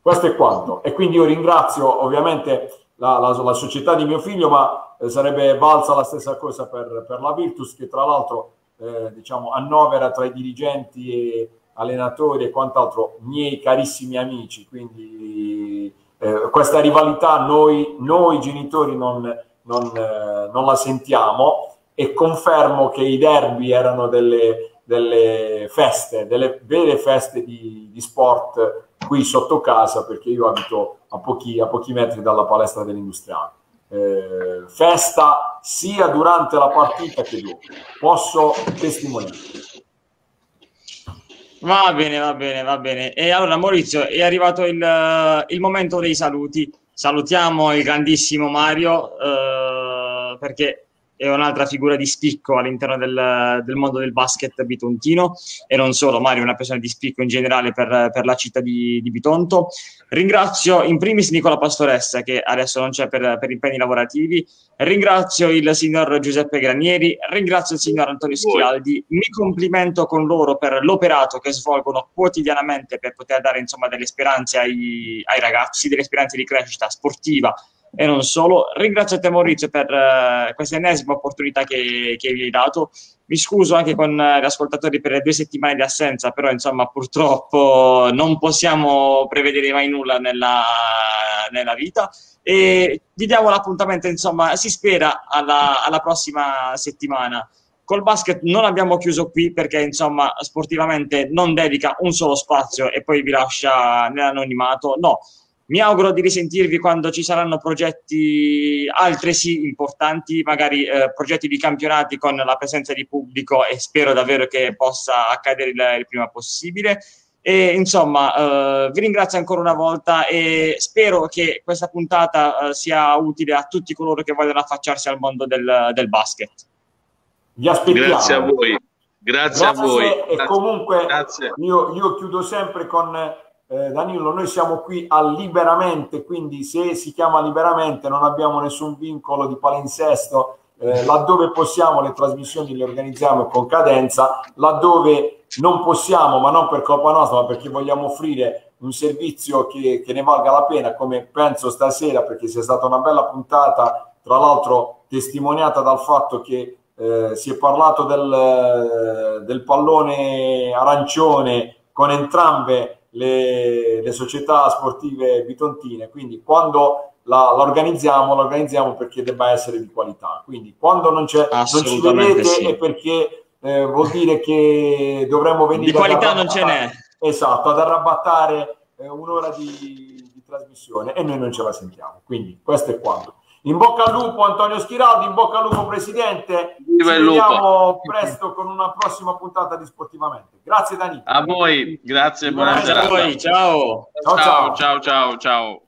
Questo è quanto. E quindi io ringrazio ovviamente la, la, la società di mio figlio, ma eh, sarebbe valsa la stessa cosa per, per la Virtus, che tra l'altro eh, diciamo, annovera tra i dirigenti e allenatori e quant'altro miei carissimi amici. Quindi eh, questa rivalità noi, noi genitori non, non, eh, non, la sentiamo e confermo che i derby erano delle, delle feste, delle vere feste di, di sport qui sotto casa perché io abito a pochi, a pochi metri dalla palestra dell'industriale. Eh, festa sia durante la partita che dopo. Posso testimoniare. Va bene, va bene, va bene. E allora Maurizio, è arrivato il, il momento dei saluti. Salutiamo il grandissimo Mario eh, perché è un'altra figura di spicco all'interno del, del, mondo del basket bitontino e non solo, Mario è una persona di spicco in generale per, per la città di, di, Bitonto. Ringrazio in primis Nicola Pastoressa che adesso non c'è per, per impegni lavorativi, ringrazio il signor Giuseppe Granieri, ringrazio il signor Antonio Schialdi, mi complimento con loro per l'operato che svolgono quotidianamente per poter dare insomma delle speranze ai, ai ragazzi, delle speranze di crescita sportiva e non solo. Ringrazio te Maurizio per uh, questa ennesima opportunità che, che mi hai dato. Mi scuso anche con uh, gli ascoltatori per le due settimane di assenza, però insomma purtroppo non possiamo prevedere mai nulla nella, nella vita e vi diamo l'appuntamento, insomma, si spera alla, alla prossima settimana. Col basket non abbiamo chiuso qui perché, insomma, sportivamente non dedica un solo spazio e poi vi lascia nell'anonimato. No, mi auguro di risentirvi quando ci saranno progetti altresì importanti, magari eh, progetti di campionati con la presenza di pubblico e spero davvero che possa accadere il, il prima possibile. E insomma, eh, vi ringrazio ancora una volta e spero che questa puntata eh, sia utile a tutti coloro che vogliono affacciarsi al mondo del, del basket. Vi aspettiamo. Grazie a voi. Grazie, Grazie a voi. E Grazie. comunque io, io, chiudo sempre con eh, Danilo, noi siamo qui a liberamente, quindi se si chiama liberamente non abbiamo nessun vincolo di palinsesto, eh, laddove possiamo le trasmissioni le organizziamo con cadenza, laddove non possiamo, ma non per colpa nostra, ma perché vogliamo offrire un servizio che, che ne valga la pena, come penso stasera, perché sia stata una bella puntata, tra l'altro testimoniata dal fatto che eh, si è parlato del, del, pallone arancione con entrambe le, le, società sportive bitontine, quindi quando la, la, organizziamo, la organizziamo perché debba essere di qualità. Quindi quando non, c'è, non ci vedete sì. è perché eh, vuol dire che dovremmo venire... Di qualità non ce n'è. Esatto, ad arrabattare eh, un'ora di, di trasmissione e noi non ce la sentiamo. Quindi questo è quanto. In bocca al lupo Antonio Schiraldi, in bocca al lupo Presidente. Viva Ci vediamo presto con una prossima puntata di Sportivamente. Grazie Danilo. A voi, grazie, buona serata. Ciao. Ciao, ciao, ciao, ciao. ciao.